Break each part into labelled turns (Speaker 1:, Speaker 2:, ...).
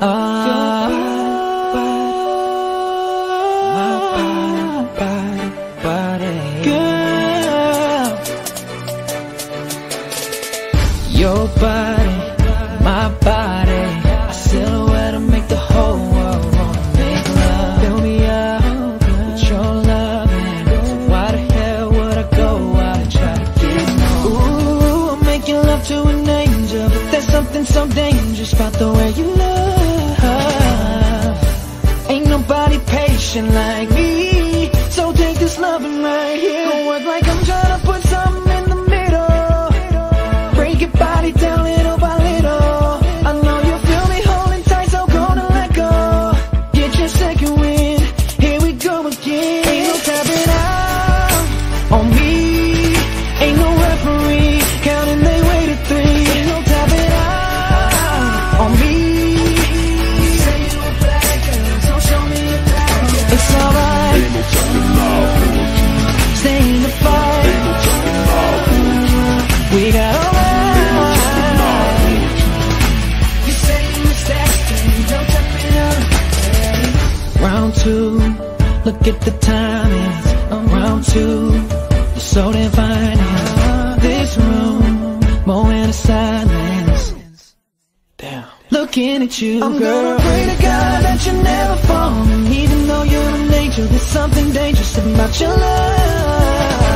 Speaker 1: Your body, my body, a silhouette to make the whole world wanna make love. Fill me up with your why the hell would I go out and try to get more? Ooh, I'm making love to an angel, but there's something so dangerous about the way you love. Patient like me, At you, I'm girl. gonna pray to God that you never fall. And even though you're an angel, there's something dangerous about your love.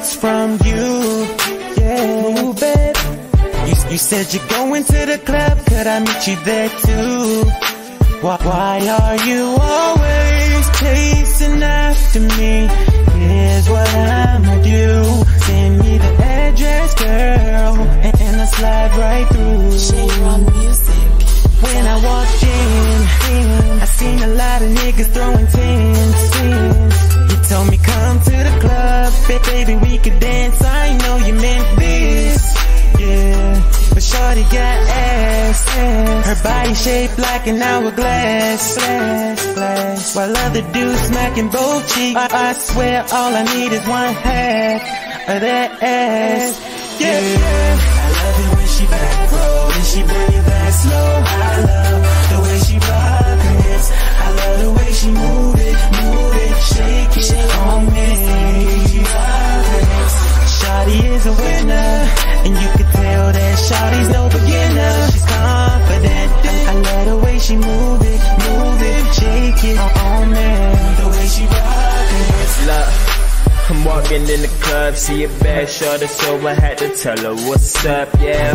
Speaker 1: Got
Speaker 2: from you. Yeah, babe. You, you said you're going to the club, could I meet you there too? Why, why are you always chasing after me? Here's what I'ma do. Send me the address, girl, and, and I'll slide right through.
Speaker 3: J-Rum Music.
Speaker 2: When I walked in, I seen a lot of niggas throwing tens. Ba- baby we could dance. I know you meant this, yeah. But shorty got ass, ass. her body shaped like an hourglass. Glass, glass. While other dudes smacking both cheeks, I, I swear all I need is one half of that ass. Yeah, I love it when she back roll and she bring it back slow. I love the way she rock her hips. I love the way she move it, move it, shake it on me. Shawty is a winner, and you can tell that Shawty's no beginner. She's confident. I love the way she move it, move it, shake it on me. The way she rock hips.
Speaker 4: Look, I'm walking walking in the club, see a bad shorty, so I had to tell her what's up, yeah.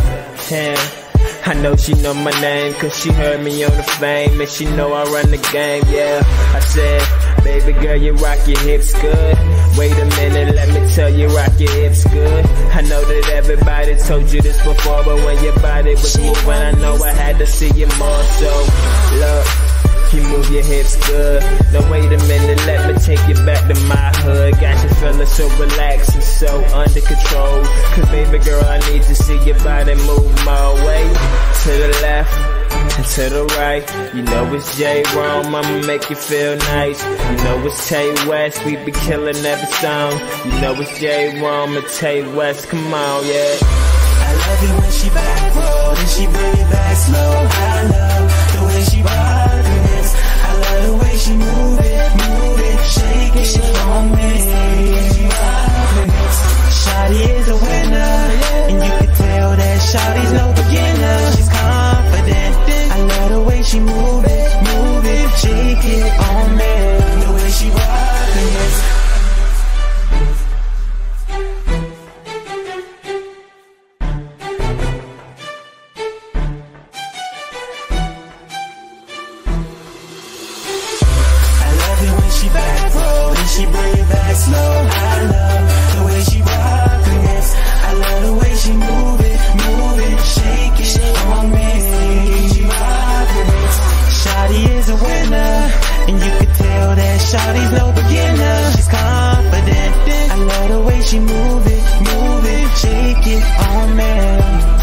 Speaker 4: yeah. I know she know my name, cause she heard me on the fame, and she know I run the game, yeah. I said, baby girl, you rock your hips good. Wait a minute, let me tell you, rock your hips good. I know that everybody told you this before, but when your body was moving, I know I had to see you more, so look. You move your hips good. Now wait a minute, let me take you back to my hood. Got you feeling so relaxed and so under control. Cause baby girl, I need to see your body move my way. To the left and to the right. You know it's J Rome, I'ma make you feel nice. You know it's Tay West, we be killing every song. You know it's J Rome and Tay West, come on, yeah.
Speaker 5: I love it when she back roll and she bring it back slow. I love the way she rock the hips. I love the way she move it, move it, shake it, she on me. She rock the hips. Shawty is a winner, and you can tell that Shawty's no beginner. She's confident. I love the way she move it, move it, shake it on me. The way she rock the I love the way she. I love the way she move it, move it, shake it on me. She. Shawty is a winner, and you can tell that Shawty's no beginner. She's confident. I love the way she move it, move it, shake it on me.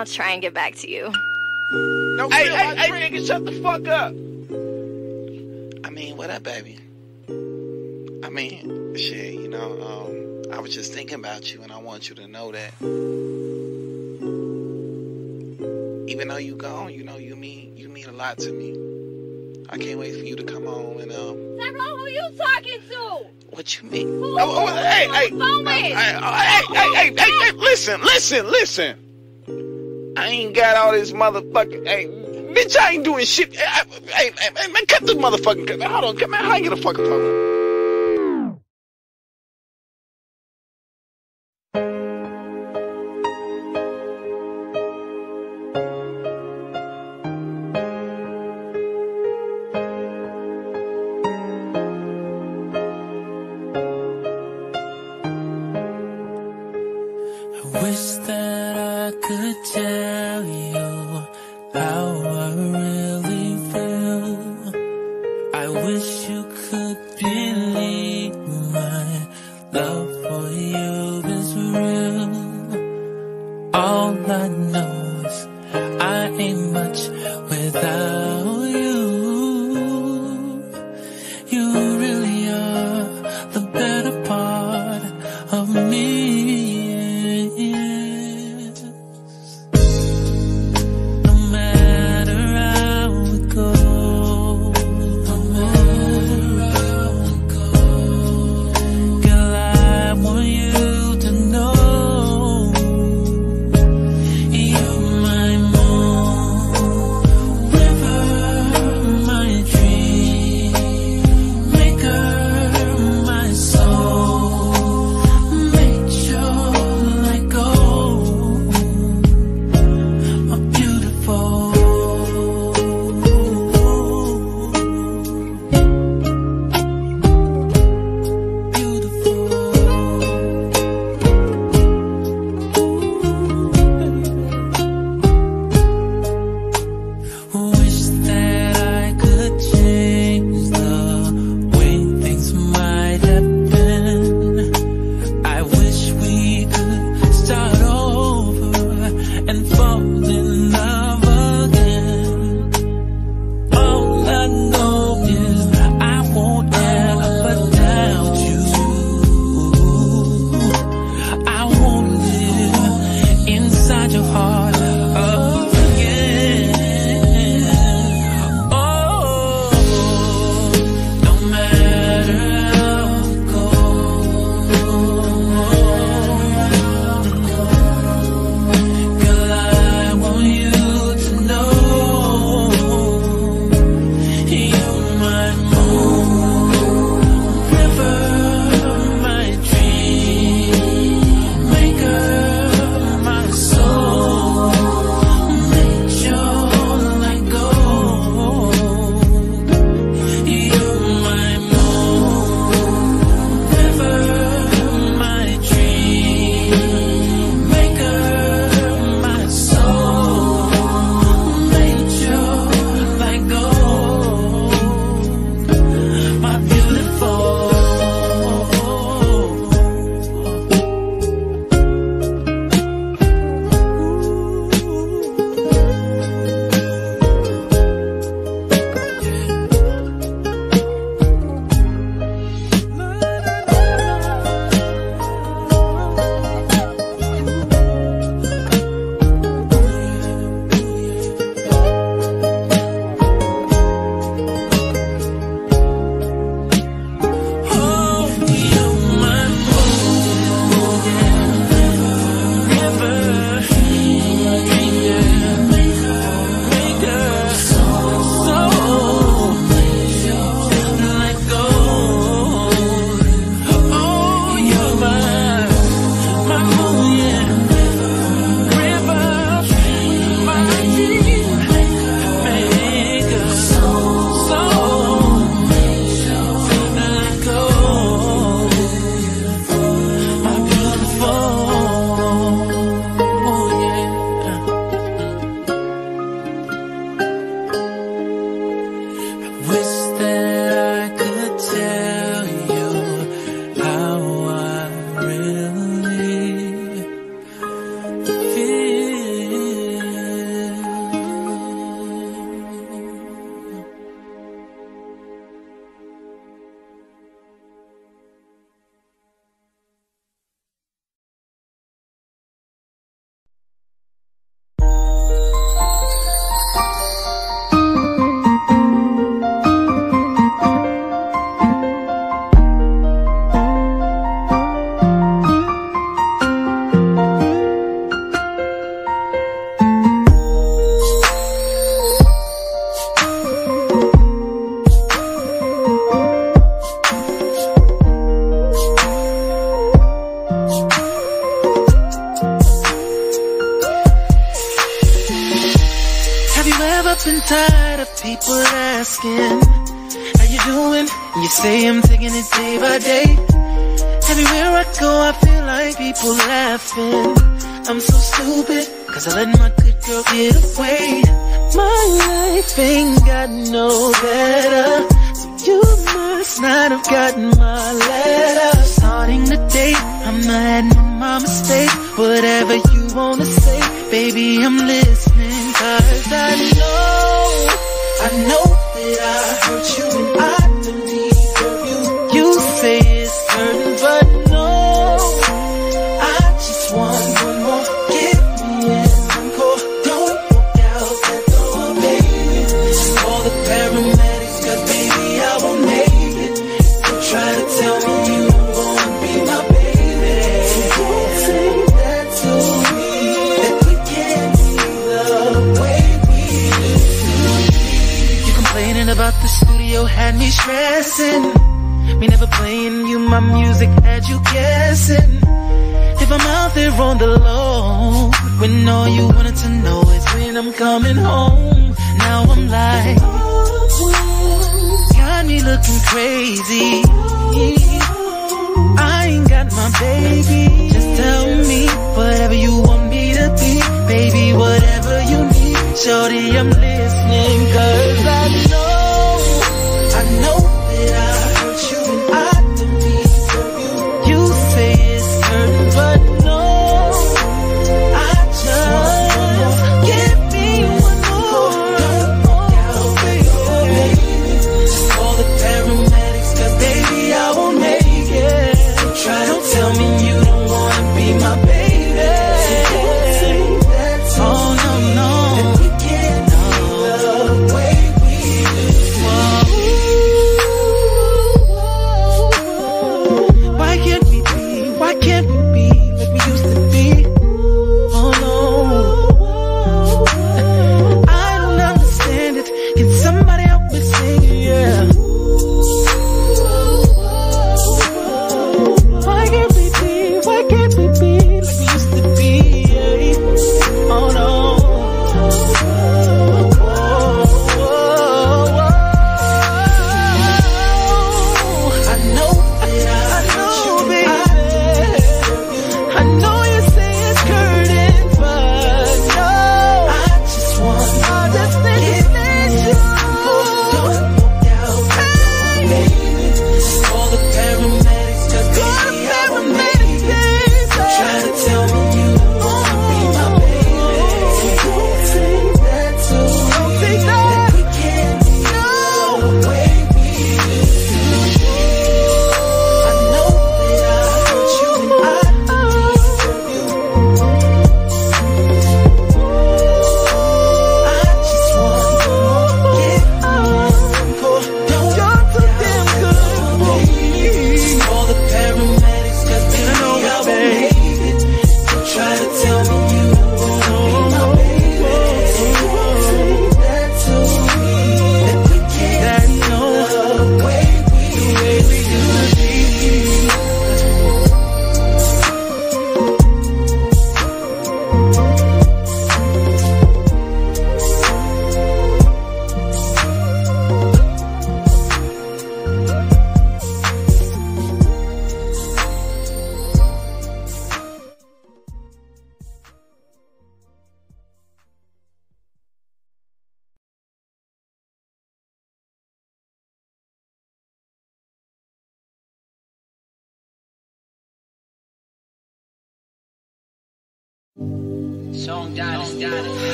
Speaker 6: I'll try and get back to you.
Speaker 7: No, hey, hey, hey, nigga, shut the fuck up.
Speaker 8: I mean, what up, baby? I mean, shit, you know, um, I was just thinking about you, and I want you to know that. Even though you gone, you know, you mean you mean a lot to me.
Speaker 9: I can't wait for you to come home and um.
Speaker 10: Tyrone, who you talking to?
Speaker 9: What you mean?
Speaker 10: Who,
Speaker 9: oh, oh hey, hey, hey, hey, hey, hey, hey, hey, listen, listen, listen motherfucking. Hey, bitch, I ain't doing shit. Hey, hey, hey, man, cut this motherfucking. Hold on, man, how you get a fucking phone?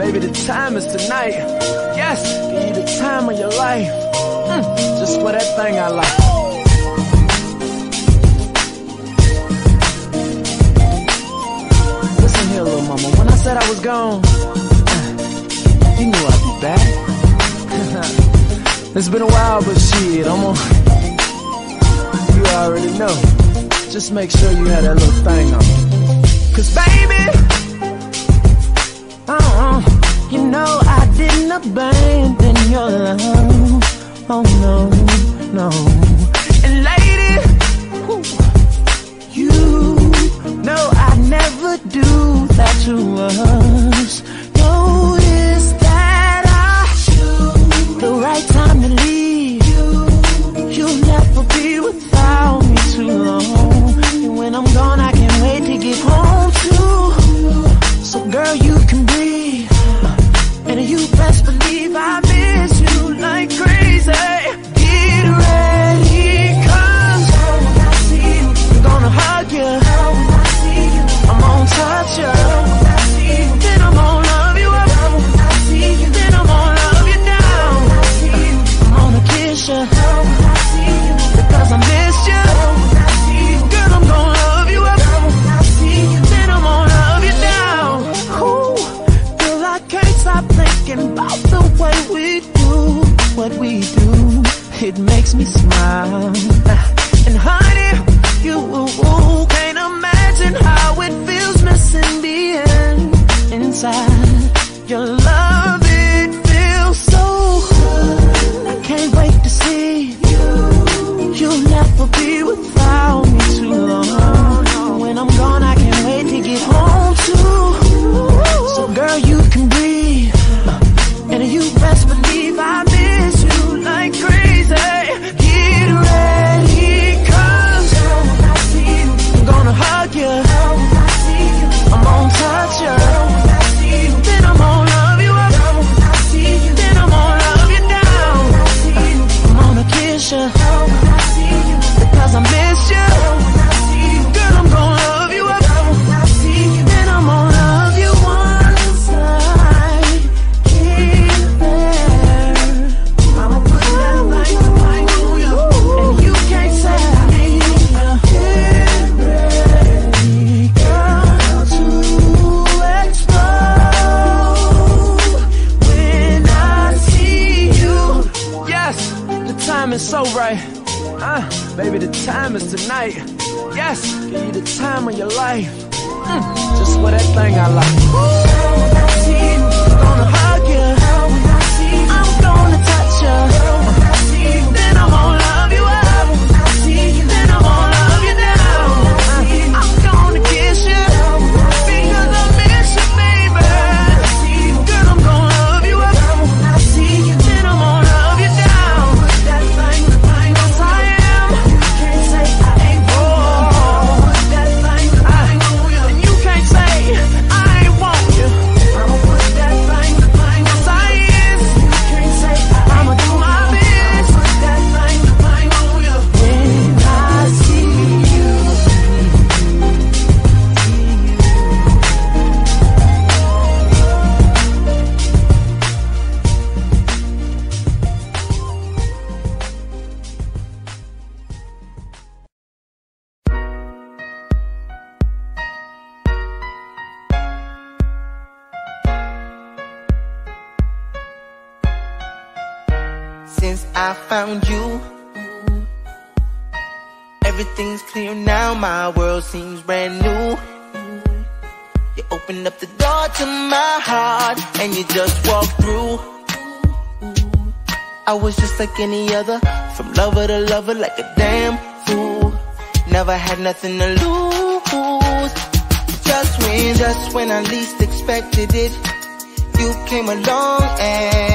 Speaker 2: Baby, the
Speaker 11: time
Speaker 12: is tonight. Yes, give you the time of your life. Mm, just for that thing I like. Listen here, little mama. when I said I was gone, you knew I'd be back. it's been a while, but shit, I'm on. You already know. Just make sure you had that little thing on. Cause baby know I didn't abandon your love. Oh no, no. And lady, you know I never do that to us. makes me smile. like
Speaker 13: any other. From lover to lover like a damn fool. Never had nothing to lose. Just when, just when I least expected it, you came along
Speaker 14: and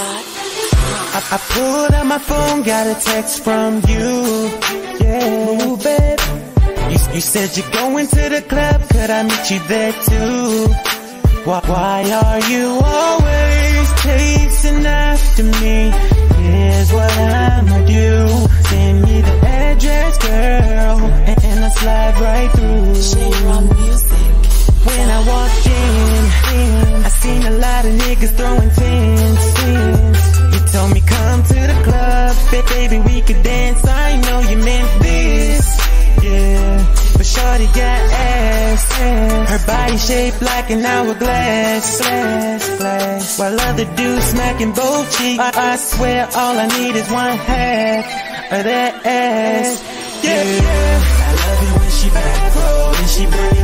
Speaker 14: I, I
Speaker 2: pulled out my phone, got a text from you. Yeah, Ooh, babe. You, you said you're going to the club, could I meet you there too? Why, why are you always chasing after me? Here's what I'ma do. Send me the address, girl, and, and I slide right through. Shade on music. When I walked in, I seen a lot of niggas throwing pins. You told me come to the club, baby we could dance. I know you meant this, yeah. But shorty got ass, her body shaped like an hourglass, glass, glass. While other dudes smacking both cheeks, I, I swear all I need is one half of that ass, yeah. yeah. I love it when she back, when she back.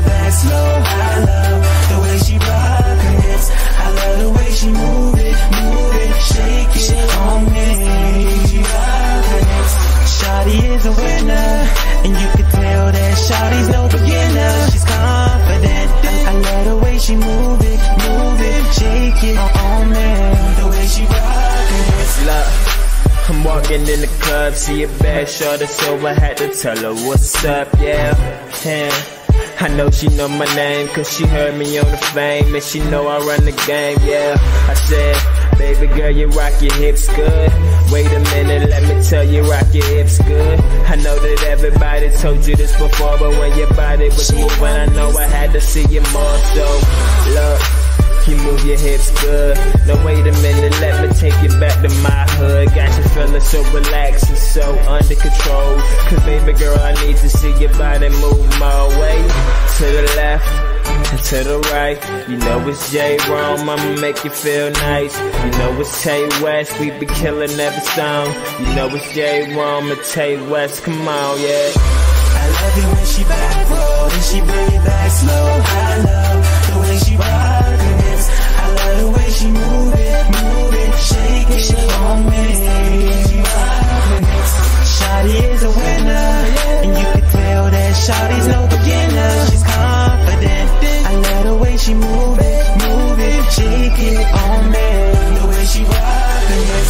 Speaker 15: And you could tell that Shawty's no beginner. She's confident. I, love the way she move it, move it, shake it Oh man, The way she rock it.
Speaker 4: Look, I'm walking in the club, see a bad shorty, so I had to tell her what's up, yeah. yeah. I know she know my name, cause she heard me on the fame, and she know I run the game, yeah. I said, baby girl, you rock your hips good. Wait a minute, let me tell you, rock your hips good. I know that everybody told you this before, but when your body was moving, I know I had to see you more, so look. You move your hips good. Now wait a minute, let me take you back to my hood. Got you feeling so relaxed and so under control. Cause baby girl, I need to see your body move my way. To the left to the right. You know it's J Rome, I'ma make you feel nice. You know it's Tay West, we be killing every song. You know it's J Rome and Tay West, come on, yeah.
Speaker 15: I love it when she back roll and she bring it back slow. I love the way she rock her. I love the way she move it, move it, shake it, on me. She rock her hips. Shawty is a winner, and you can tell that Shawty's no beginner. She's way she move it, move it, shake it on me. The way she rock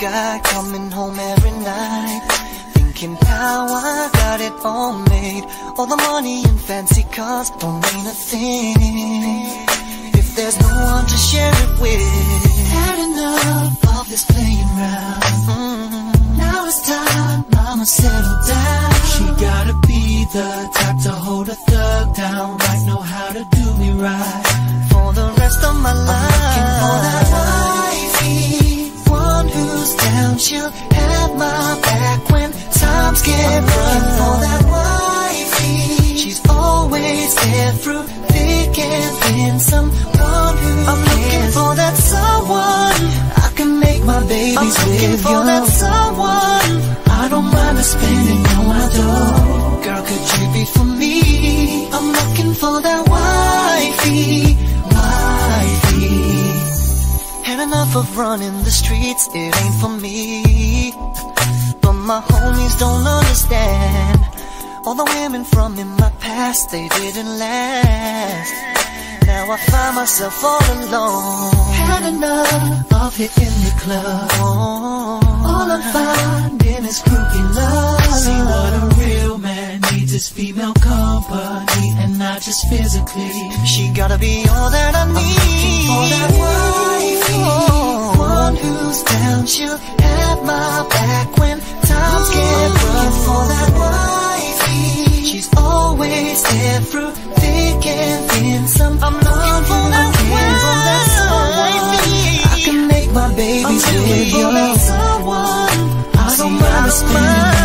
Speaker 9: got
Speaker 16: coming home every night. Thinking how I got it all made. All the money and fancy cars don't mean a thing. If there's no one to share it with days Looking with for that someone. I don't mind the spinning, no I do. Girl, could you be for me? I'm looking for that wifey, wifey. Had enough of running the streets, it ain't for me. But my homies don't understand. All the women from in my past, they didn't last. Now I find myself all alone had enough of it in the club. All I'm finding is groupie love.
Speaker 17: See what a real man needs is female company and not just physically.
Speaker 16: She gotta be all that I need. I'm looking for that wifey, oh, one who's down. She'll have my back when times get rough. Looking for that wife, She's always there through thick and thin. Some I'm looking for that wife baby, I'm you with your someone. I
Speaker 17: so
Speaker 18: much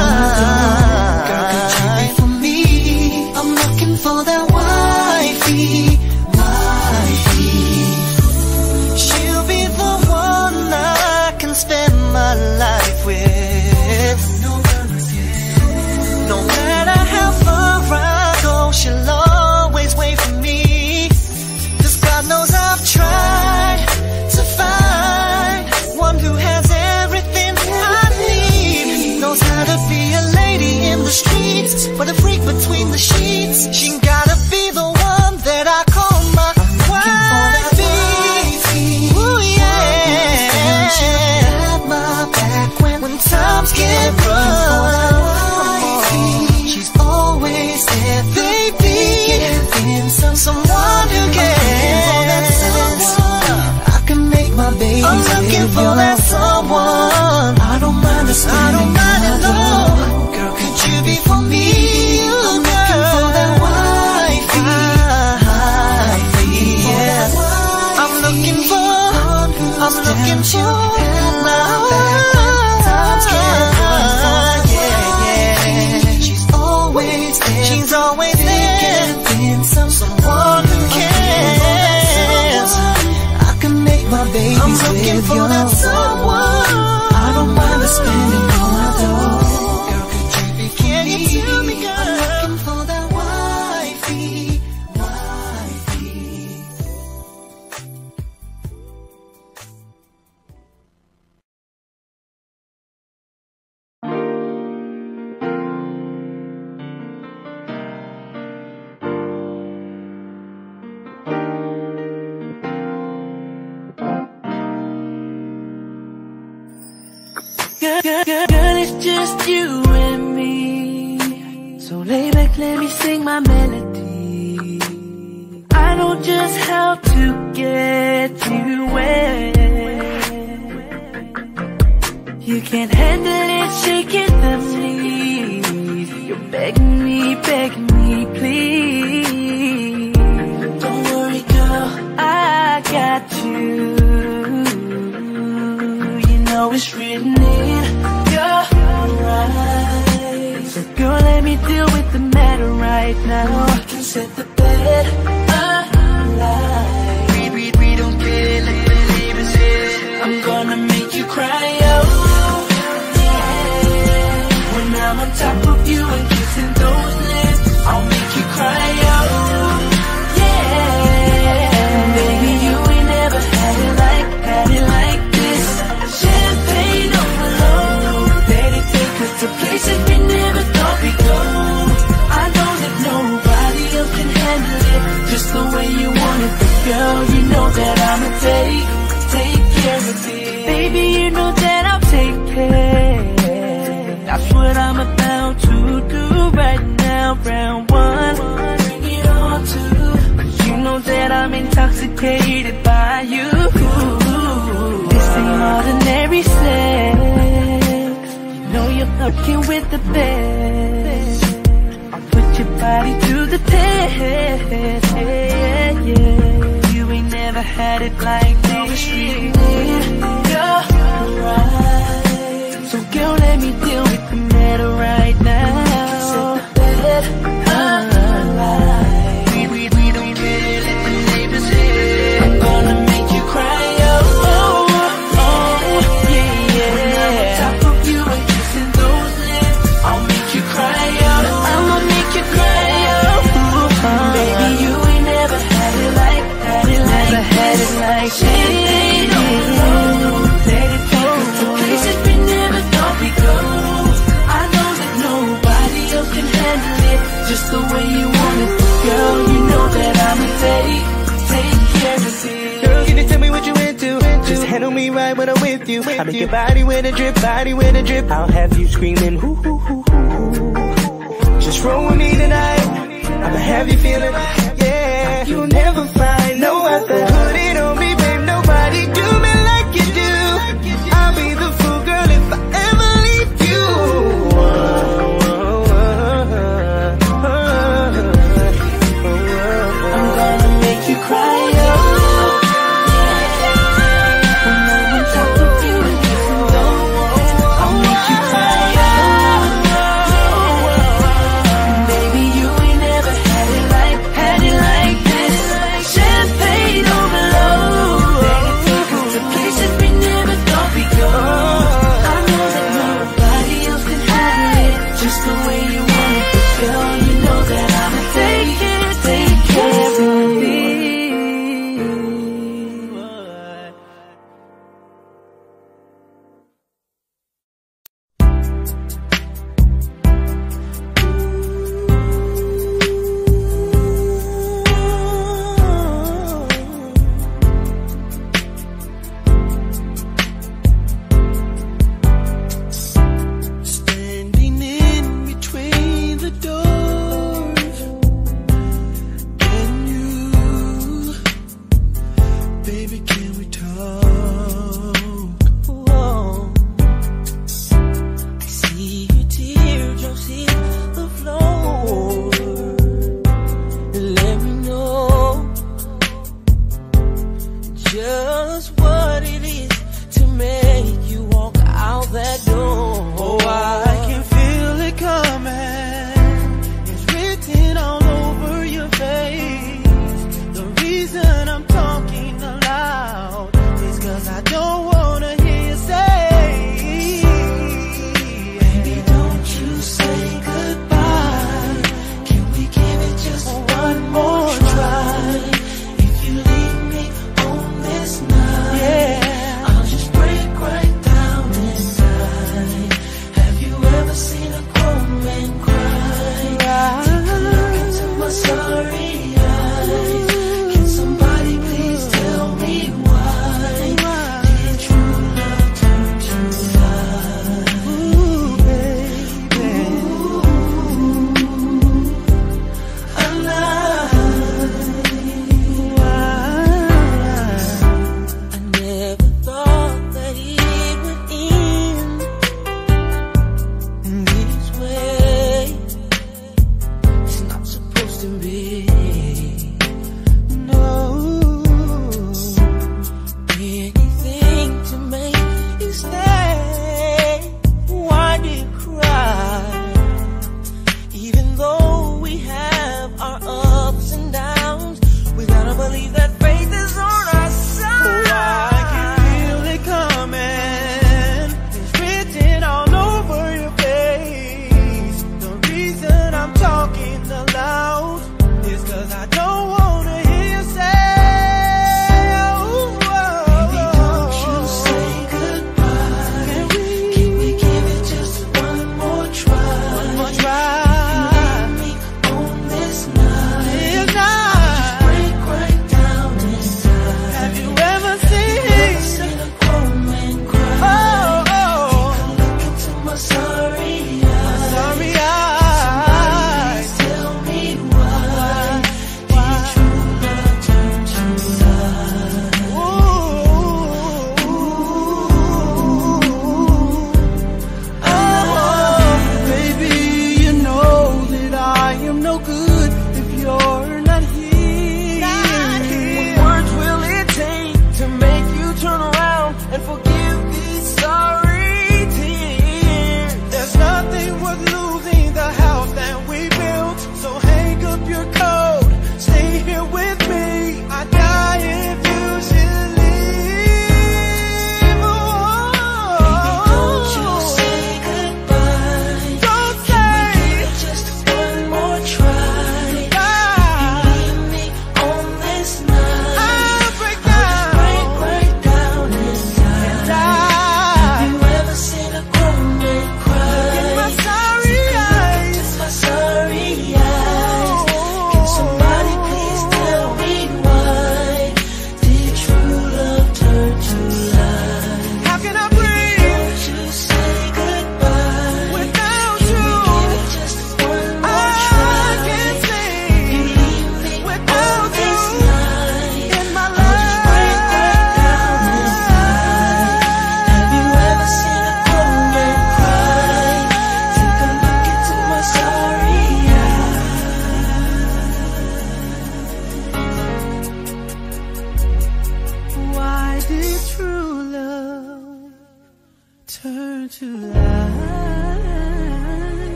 Speaker 19: beautiful
Speaker 9: and so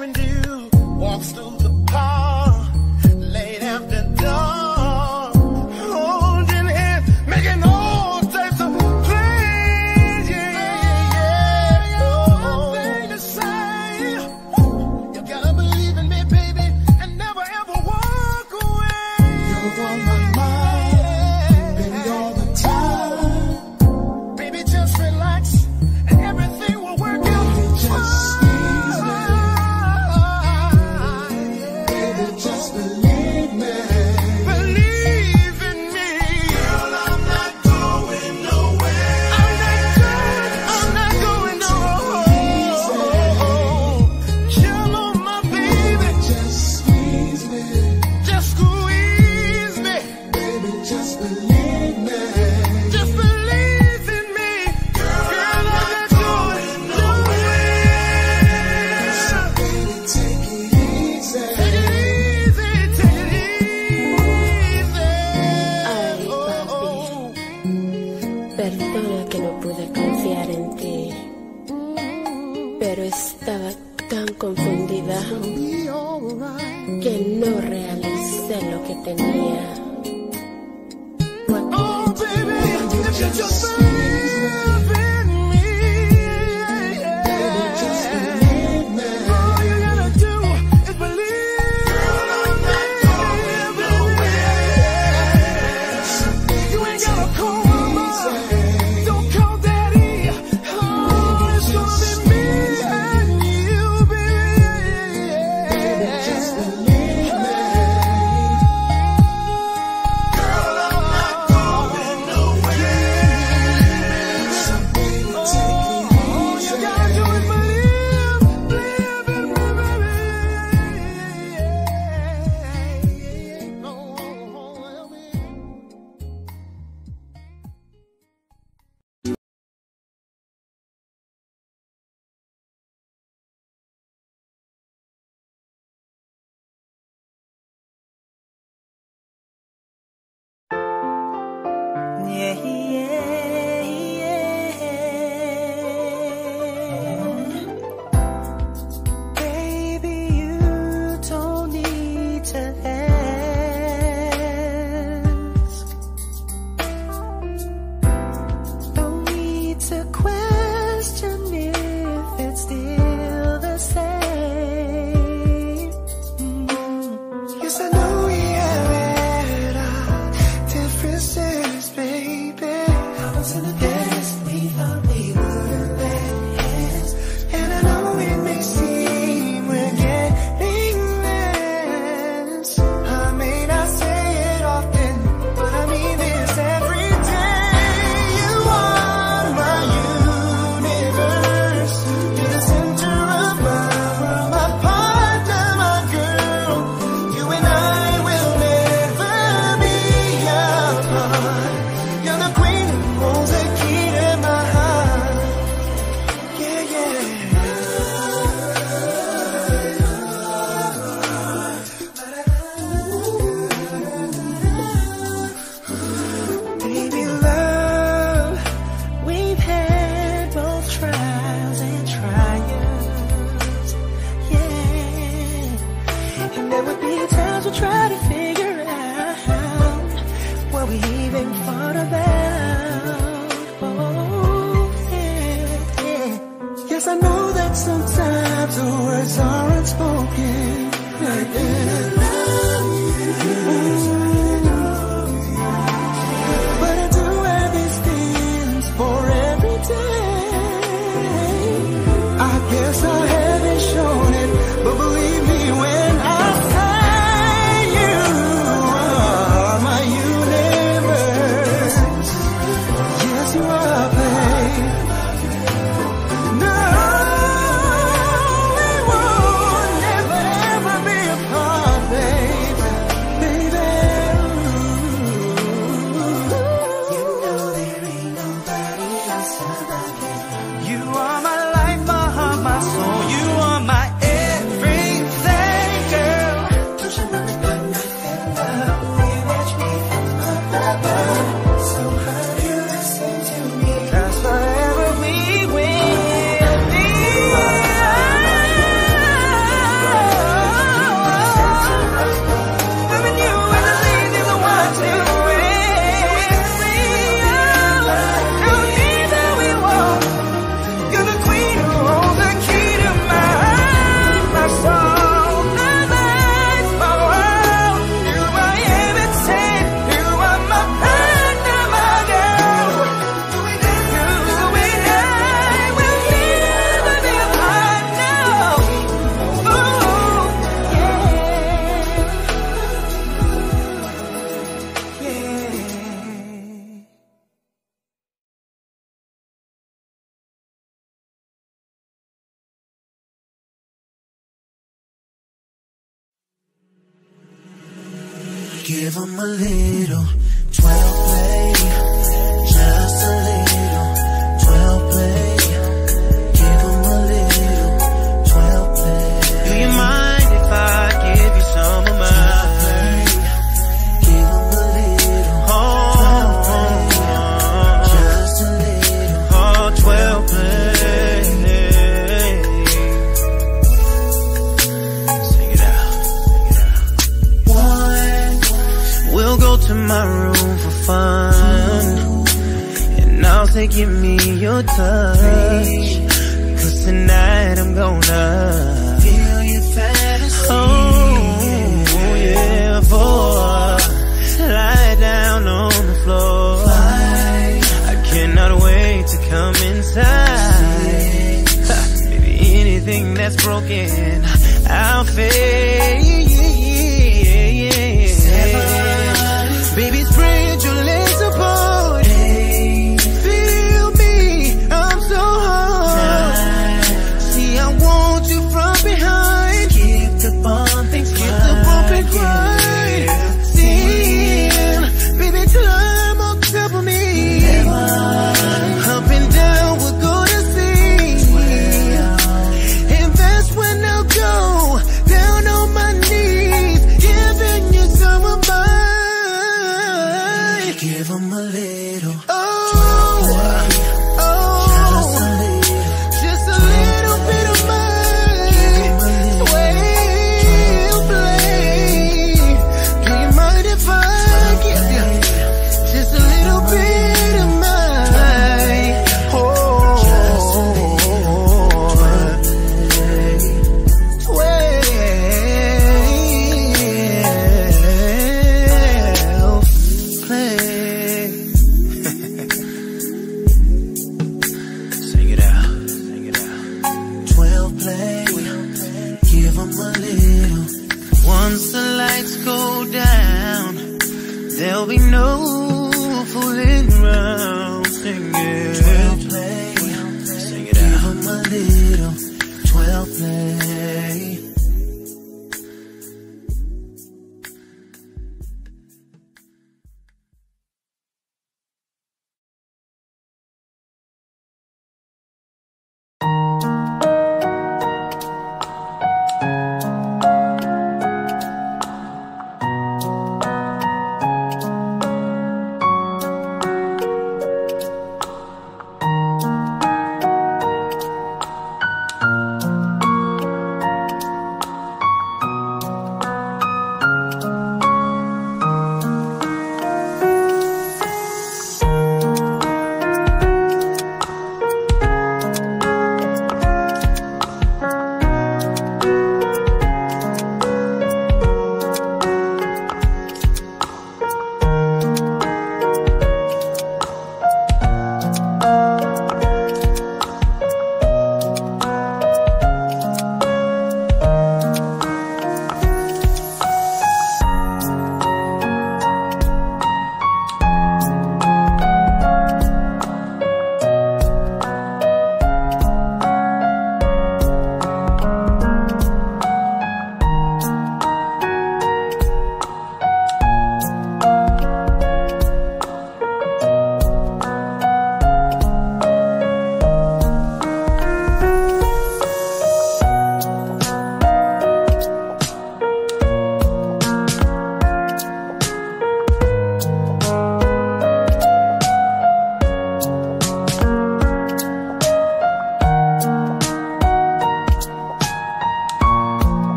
Speaker 9: and
Speaker 20: dew. Walks through the park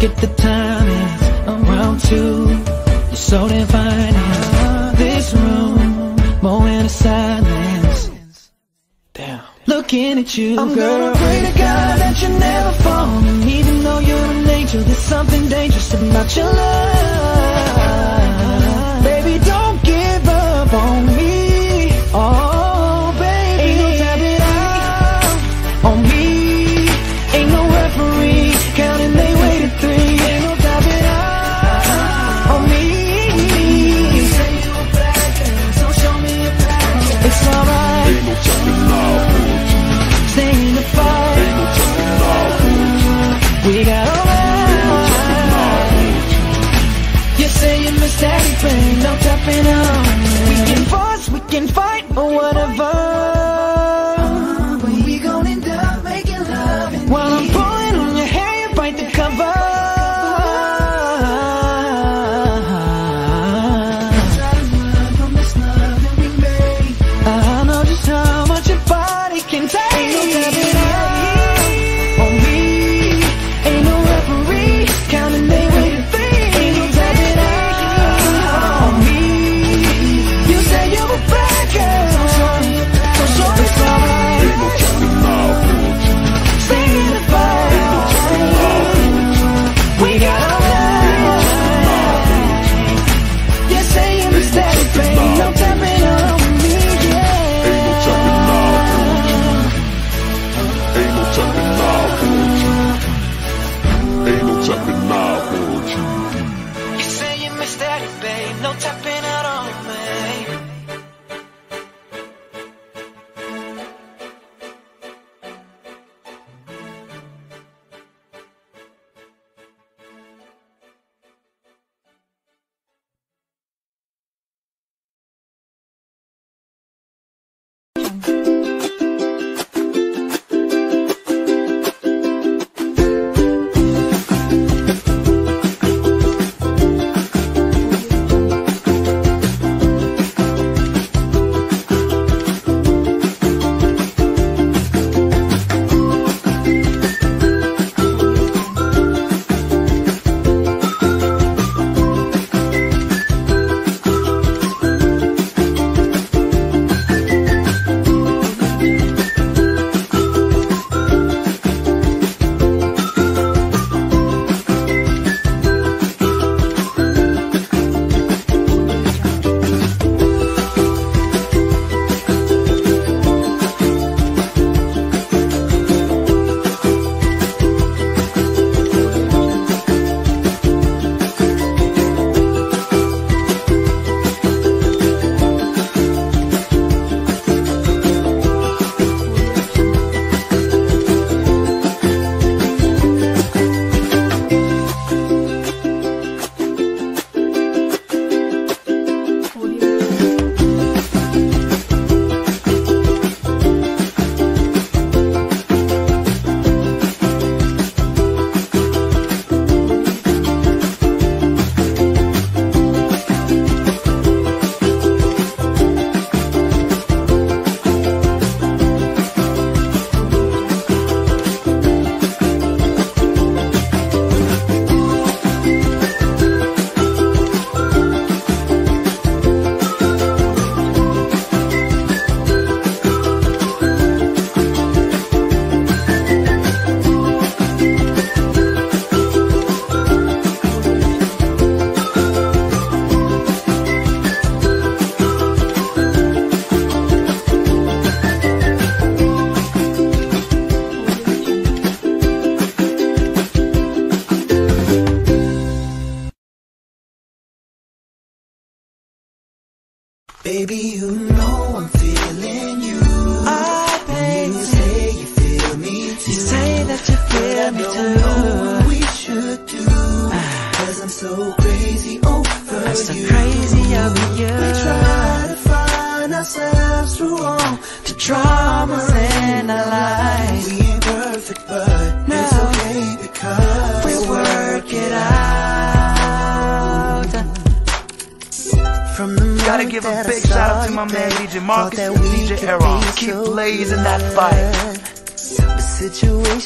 Speaker 21: Look at the time, it's around two. You're so divine in this room, moment of silence. Damn. Looking at you,
Speaker 1: I'm
Speaker 21: girl.
Speaker 1: gonna pray to God that you never fall. And even though you're an angel, there's something dangerous about your love.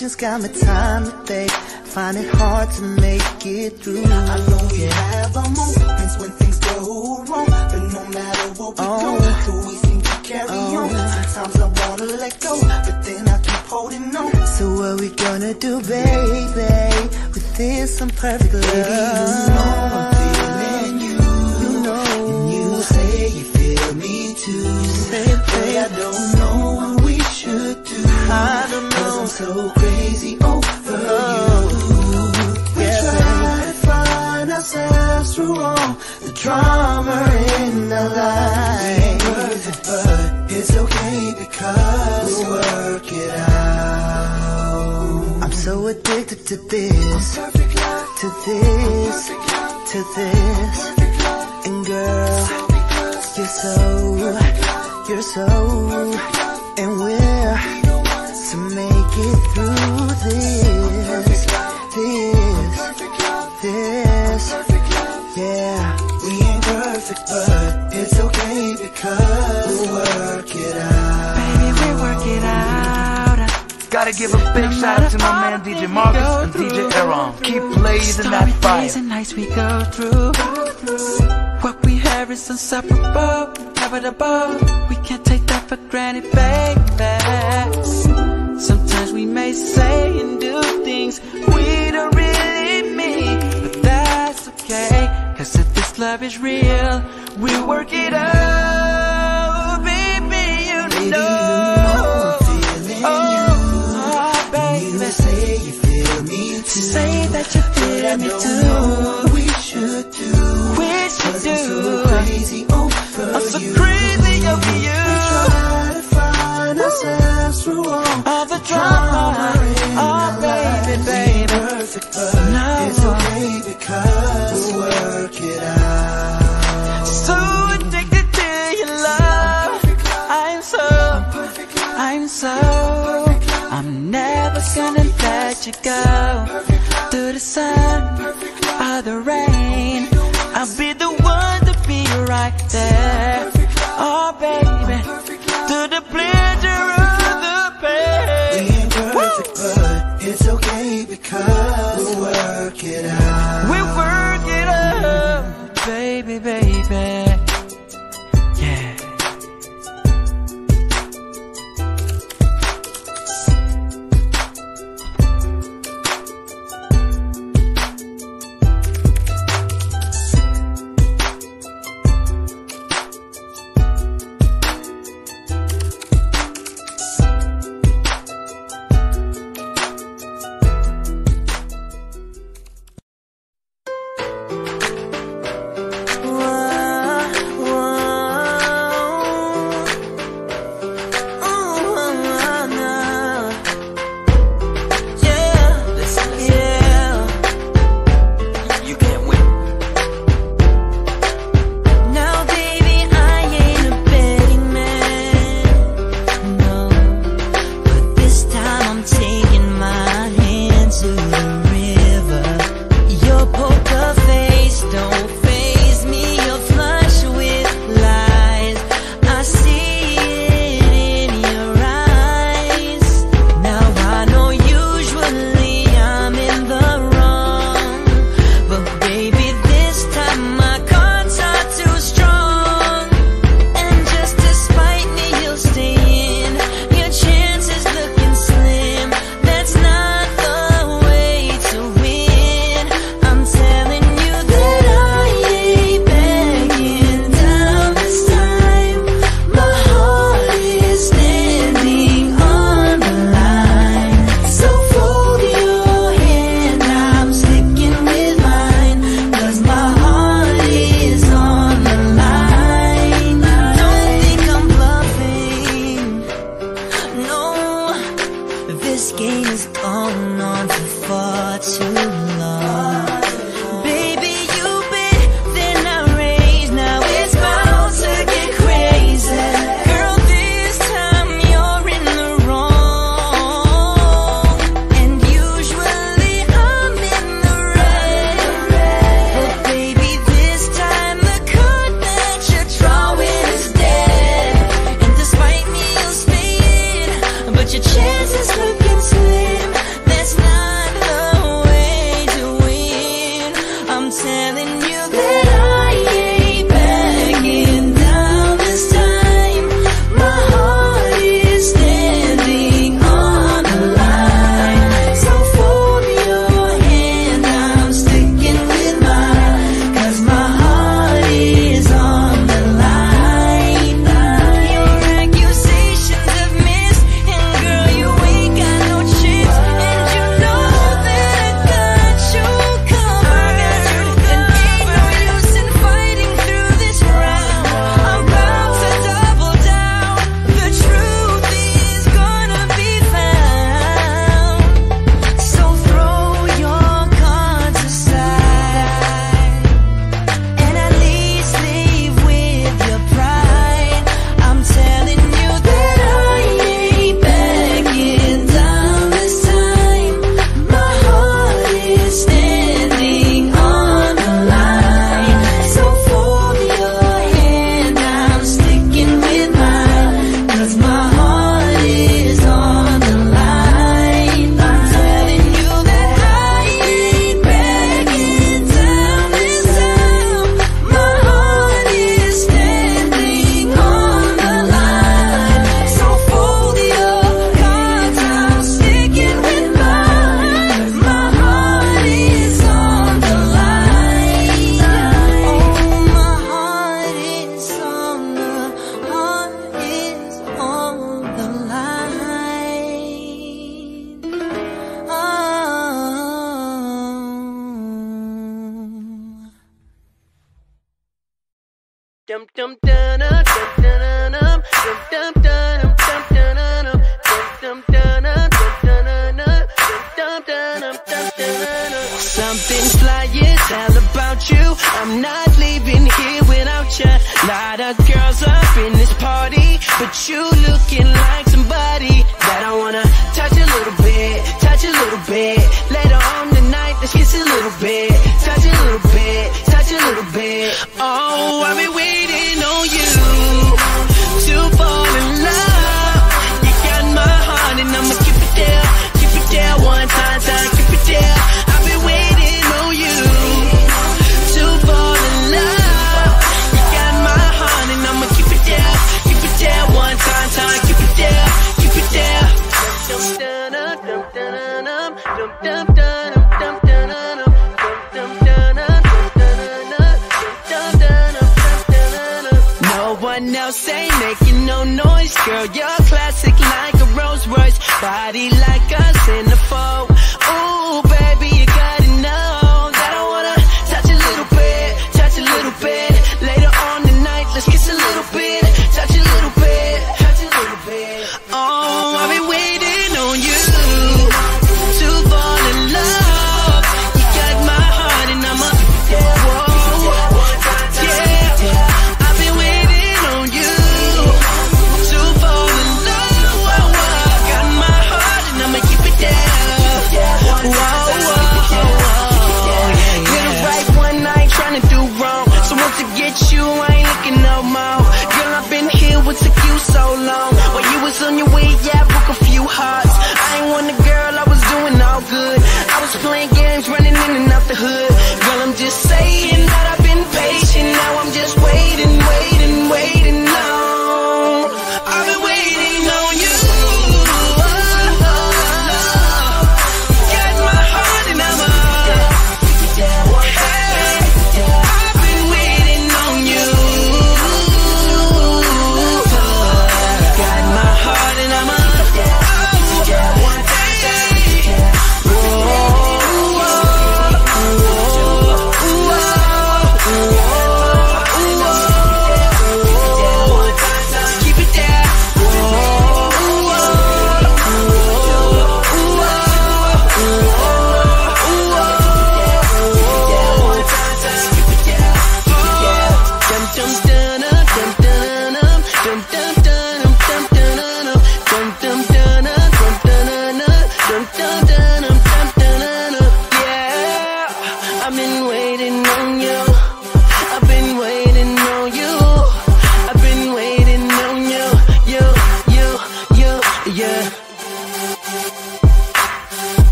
Speaker 1: just got me
Speaker 22: time to think.
Speaker 17: Find it hard to make
Speaker 9: it
Speaker 19: through.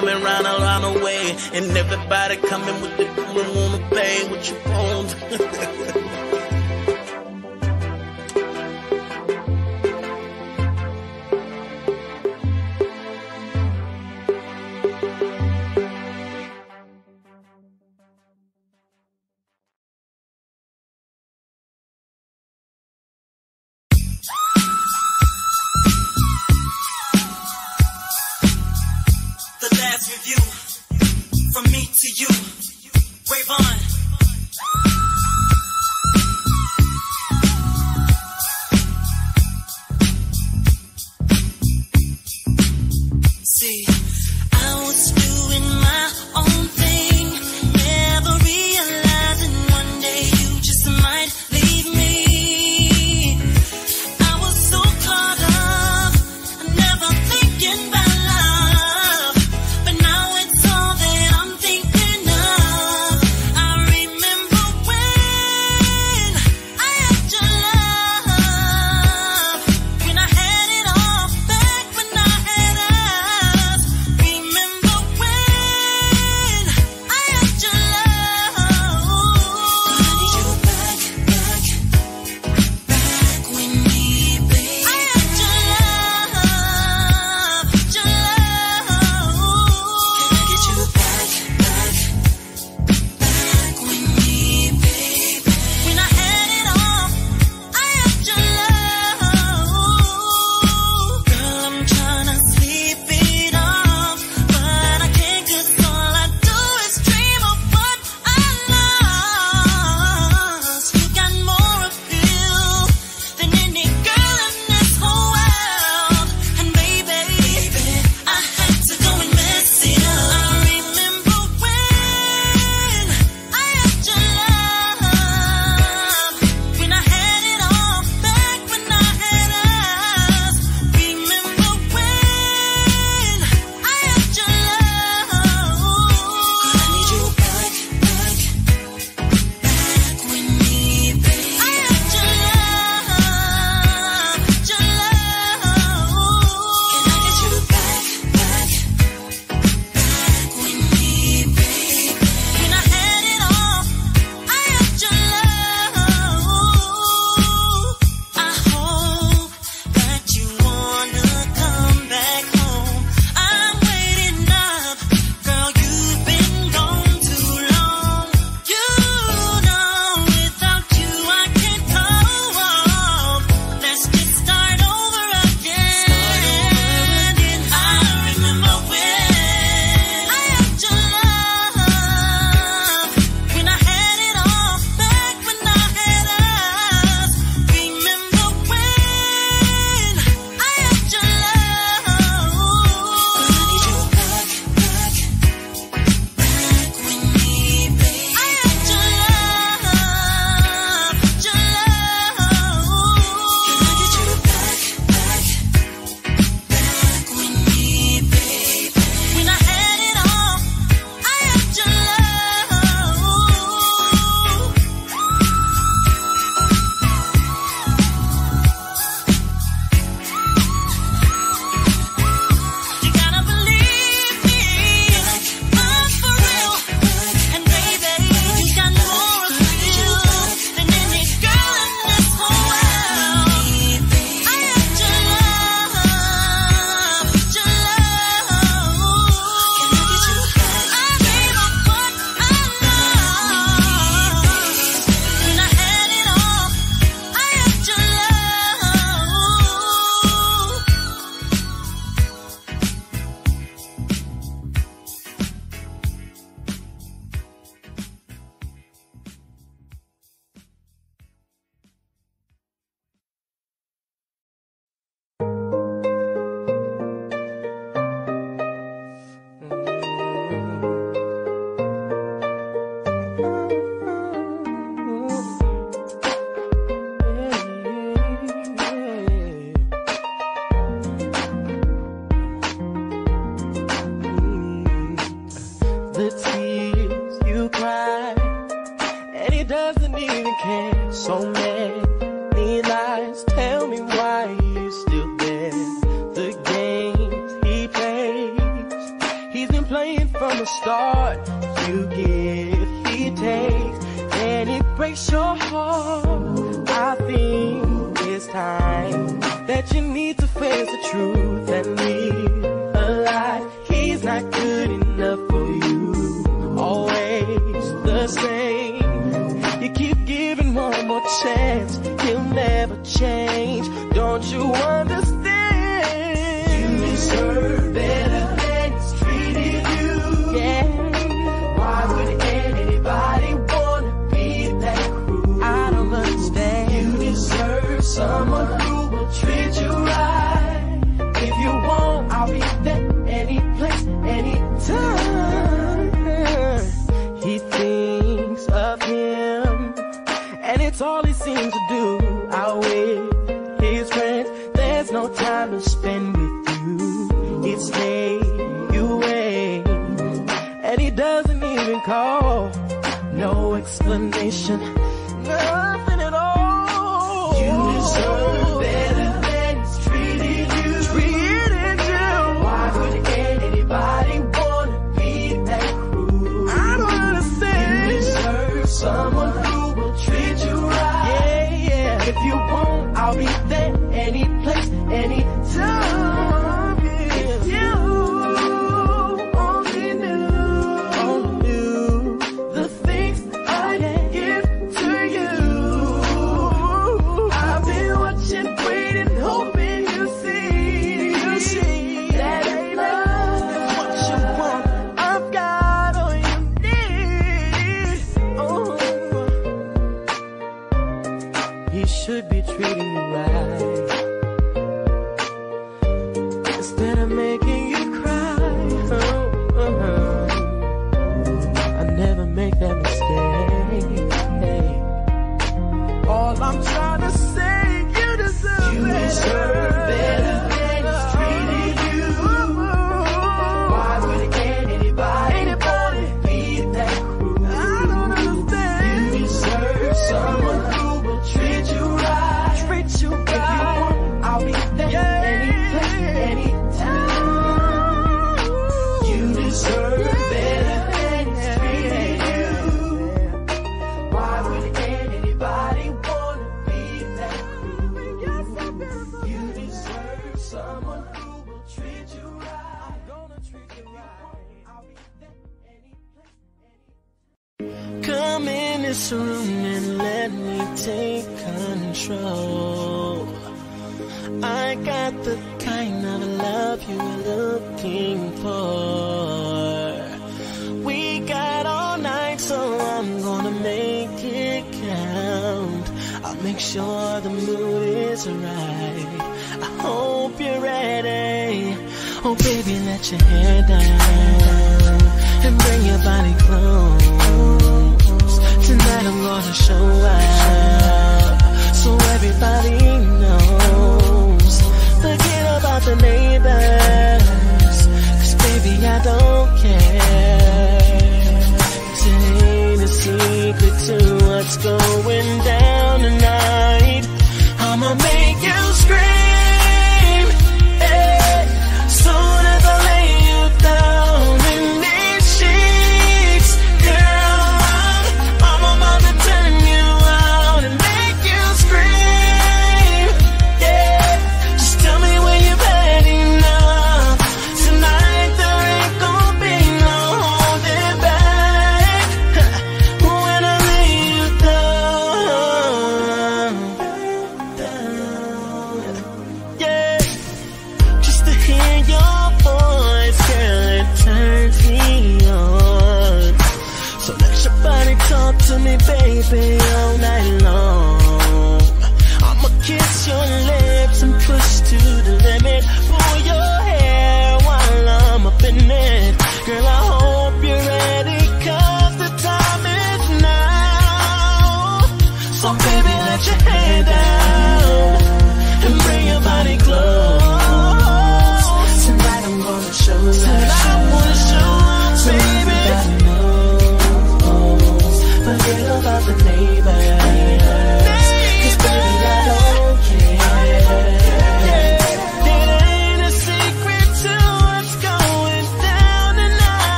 Speaker 23: coming
Speaker 24: round a around the way. And everybody coming with the boom and wanna bang what you want.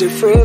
Speaker 17: Different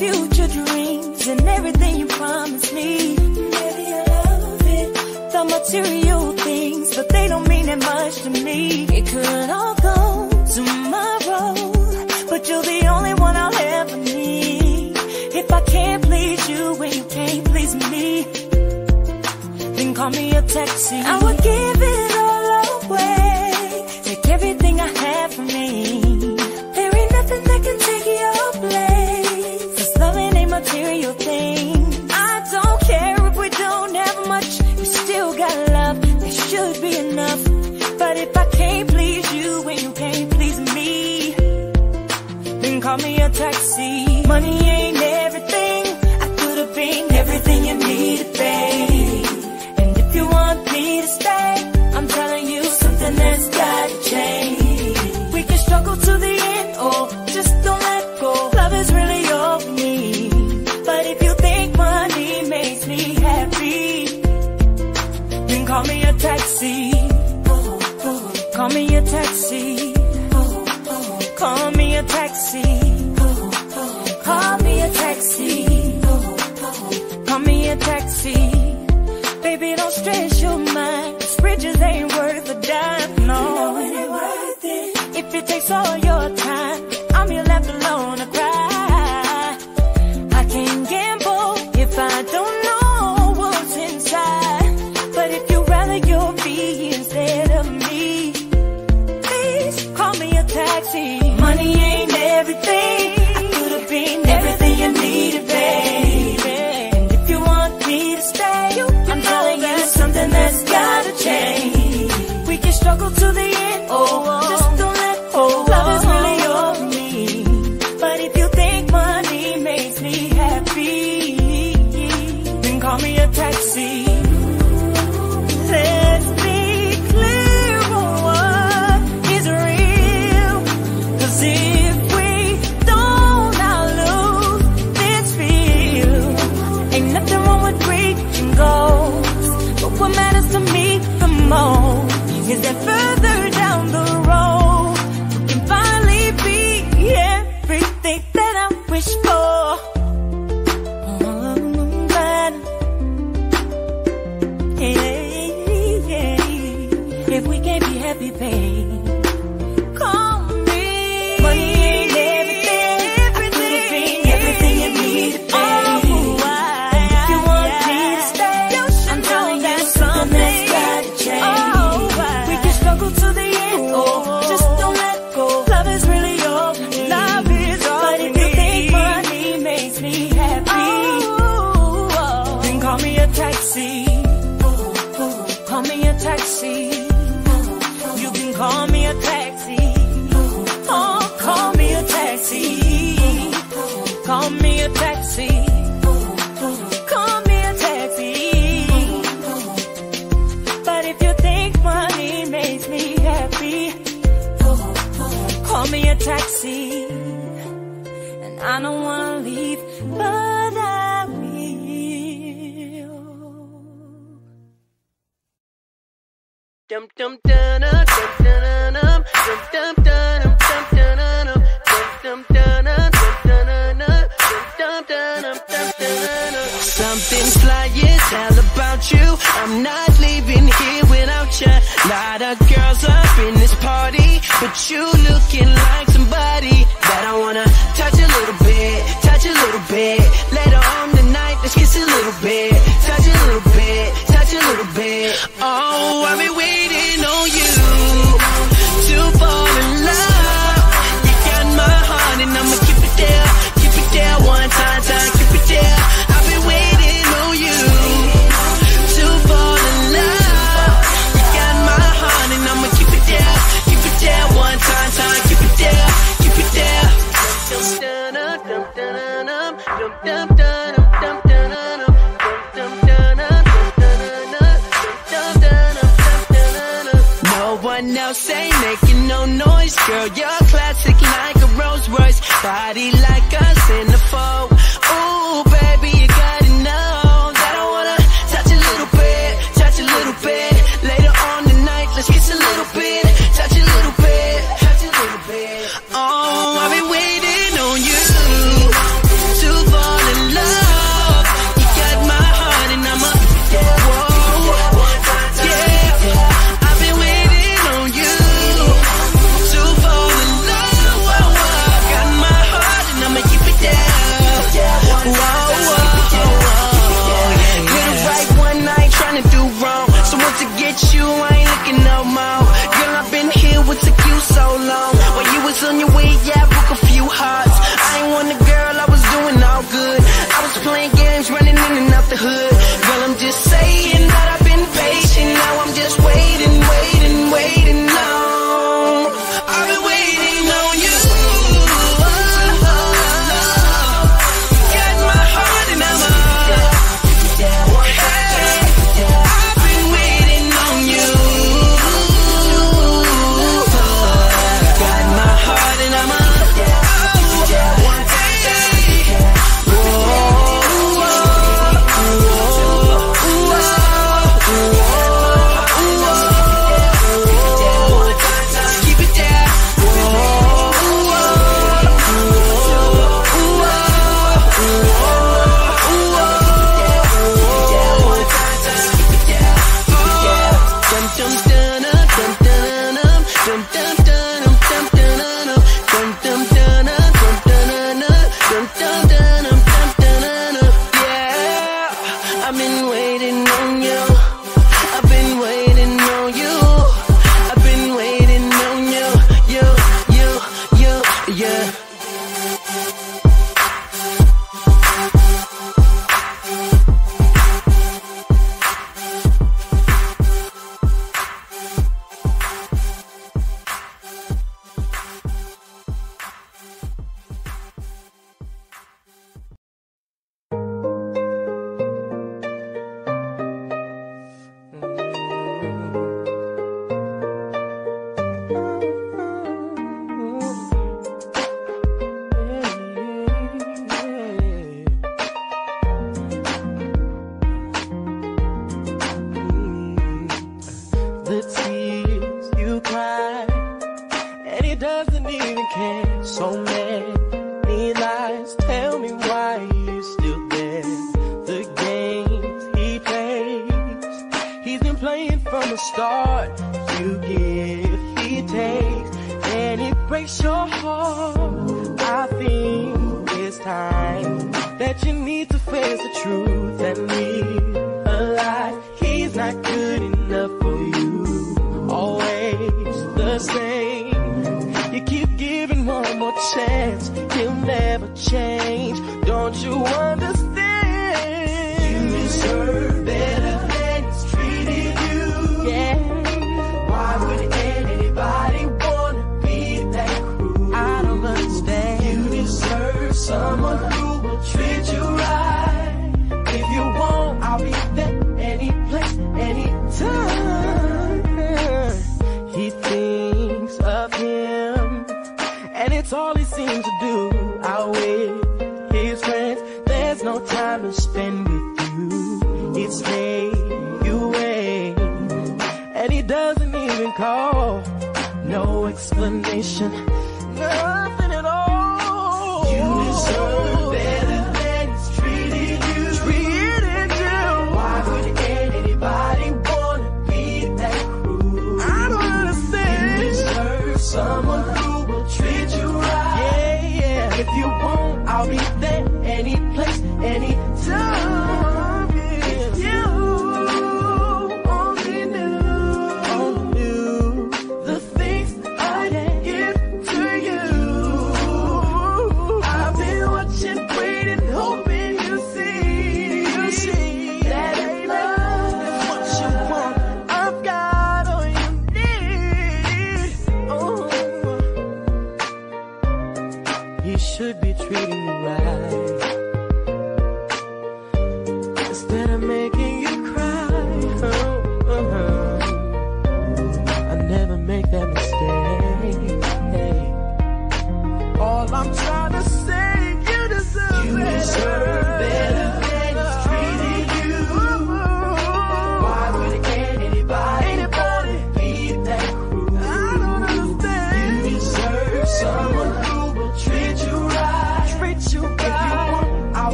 Speaker 25: future dreams and everything you promised me. Maybe I love it. The material things, but they don't mean that much to me. It could all go tomorrow, but you're the only one I'll ever need. If I can't please you and you can't please me, then call me a taxi. I would give it.
Speaker 26: soy yo.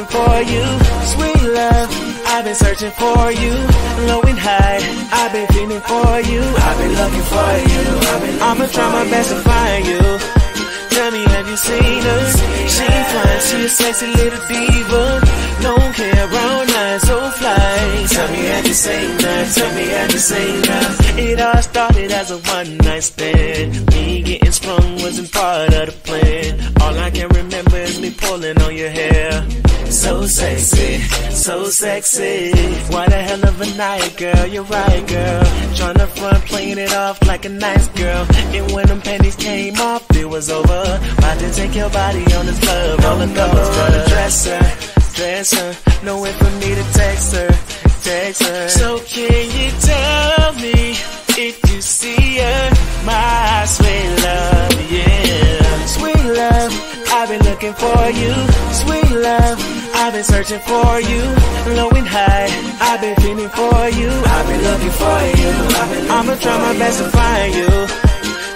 Speaker 26: Looking
Speaker 23: for you. Sweet love, I've been searching for you. Low and high, I've been feeling for you. I've been looking for you. I'ma try my best to find you. Tell me, have you seen her? She fine, she a sexy little diva. Long hair, brown eyes, so fly. Tell me, have you seen her? Tell me, have you seen her? It all started as a one night stand. Me getting sprung wasn't part of the plan. All I can remember is me pulling on your hair. Sexy, so sexy. What a hell of a night, girl. You're right, girl. Tryna front, playing it off like a nice girl. And when them panties came off, it was over. About to take your body on this club, roller coaster. Dress her, dress her. No way for me to text her, text her. So can you tell me if you see her, my sweet love, yeah. Sweet love. I've been looking for you, sweet love. I've been searching for you, low and high. I've been feeling for you. I've been looking for you. I'ma try my best to find you.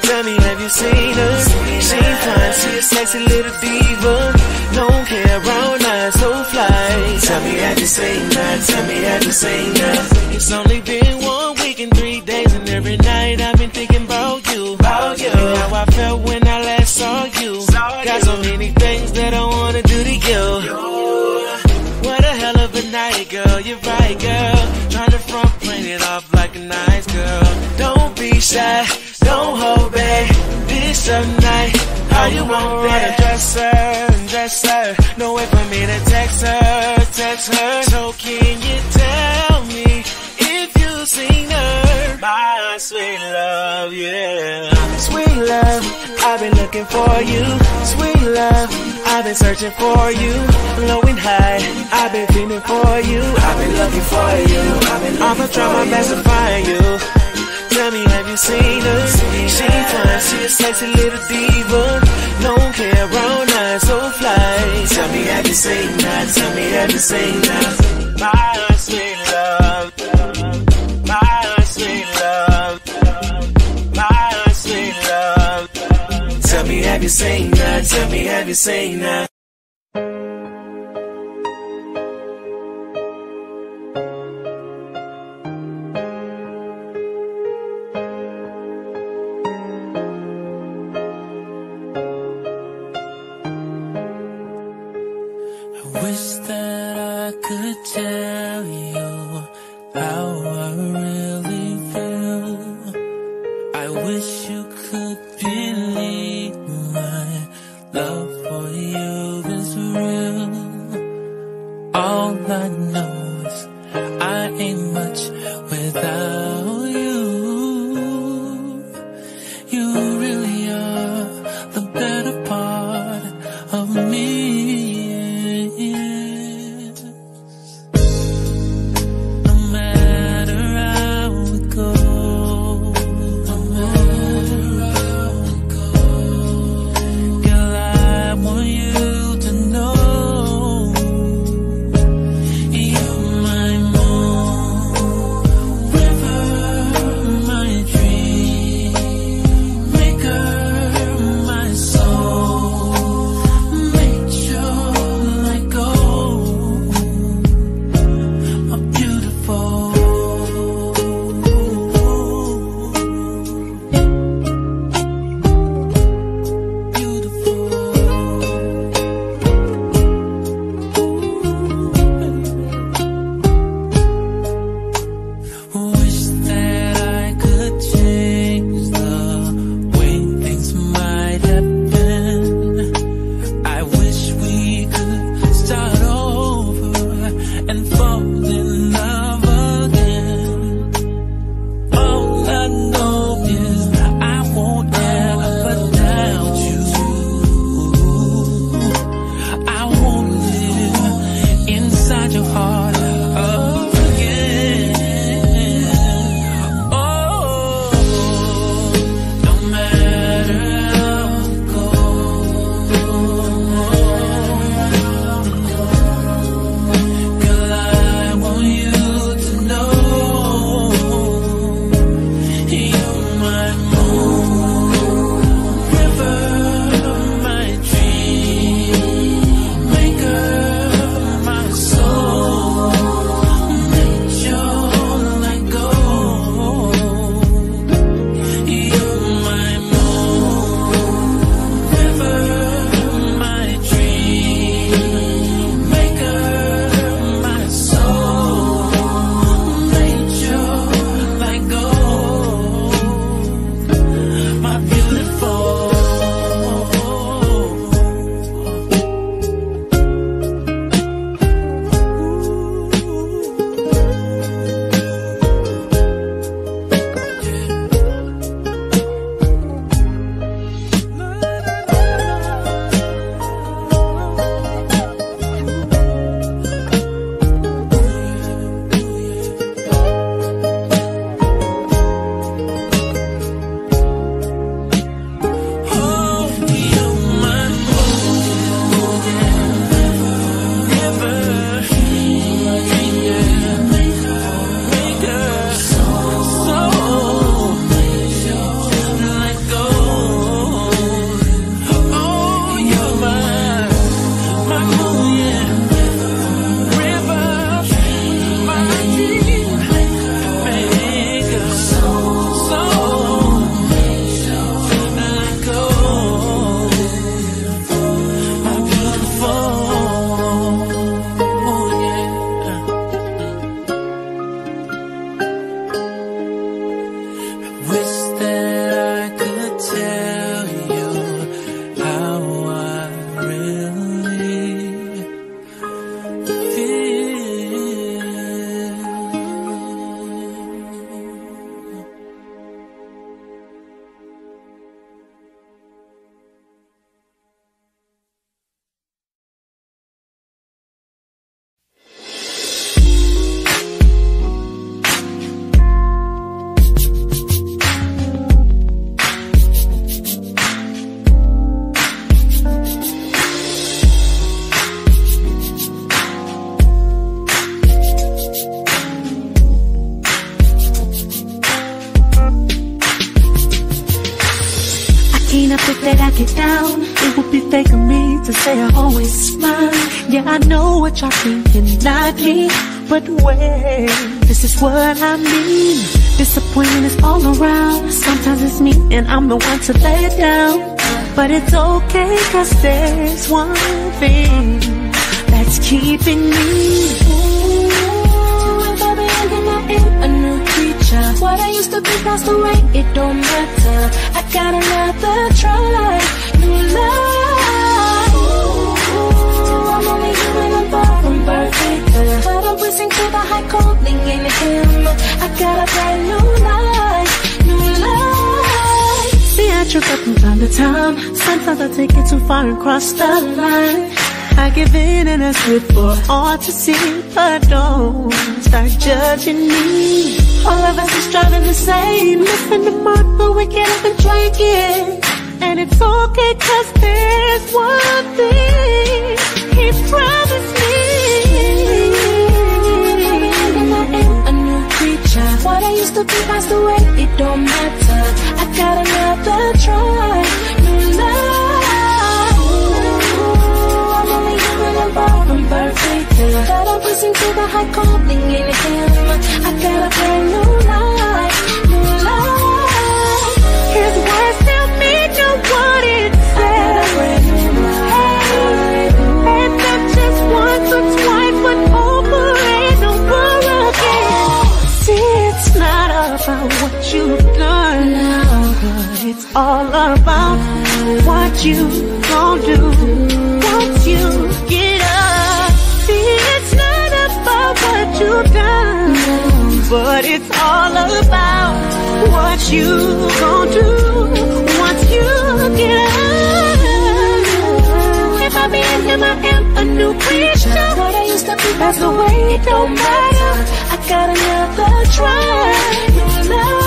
Speaker 23: Tell me, have you seen her? She fine, she a sexy little diva. Long hair, brown eyes, so fly. Tell me, have you seen her? Tell me, have you seen her? It's only been one week and three days, and every night I've been thinking about you. About you. And how I felt when Shy, don't hold back. This your night. How you want that? Dress her, dress her. No way for me to text her, text her. So can you tell me if you seen her? My sweet love, yeah. Sweet love, I've been looking for you. Sweet love, I've been searching for you, low and high. I've been feeling for you. I've been looking for you. I've been I'ma try my best to find you. Tell me, have you seen her? She fine, she a sexy little diva. Long hair, brown eyes, so fly. Tell me, have you seen her? Tell me, have you seen her? My sweet love, my sweet love, my sweet love. Tell me, have you seen her? Tell me, have you seen her?
Speaker 9: Could
Speaker 27: what I mean. Disappointment is all around. Sometimes it's me and I'm the one to lay it down. But it's okay, cause there's one thing that's keeping me. Ooh, baby, I am a new creature. What I used to be passed away, it don't matter. I got another try, new life. But I'm wishing to the high calling in him. I got a brand new life, new life. See, I trip up from time to time. Sometimes I take it too far and cross the line. I give in and ask it for all to see, but don't start judging me. All of us is striving the same, missing the mark, but we get up and try again. And it's okay, cause there's one thing he promised used to be passed away, it don't matter. I got another try, life. Ooh, I'm only human and far from perfect. But I'm pushing to the high calling in him. I got a brand new you gon' do once you get up. See, it's not about what you've done, but it's all about what you gon' do once you get up. If I be in him, I am a new creature. What I used to be passed away, it don't matter. I got another try. Life.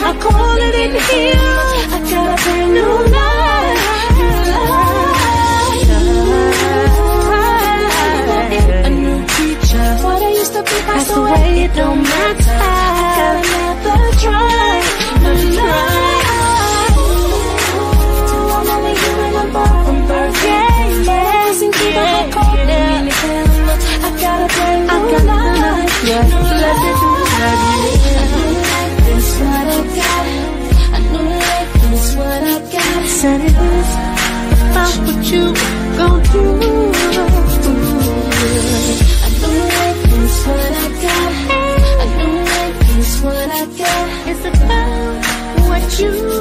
Speaker 27: The high call it in here. I got a brand new life. A new creature. What I used to be passed away, it don't matter. I got another try. New life. I'm only human, I'm far from I'm wishing to the high call it in here. I got a brand new life. New life. It's Said it was about what you gon' do. I know life is what I got. I know life is what I got. It's about
Speaker 17: what
Speaker 16: you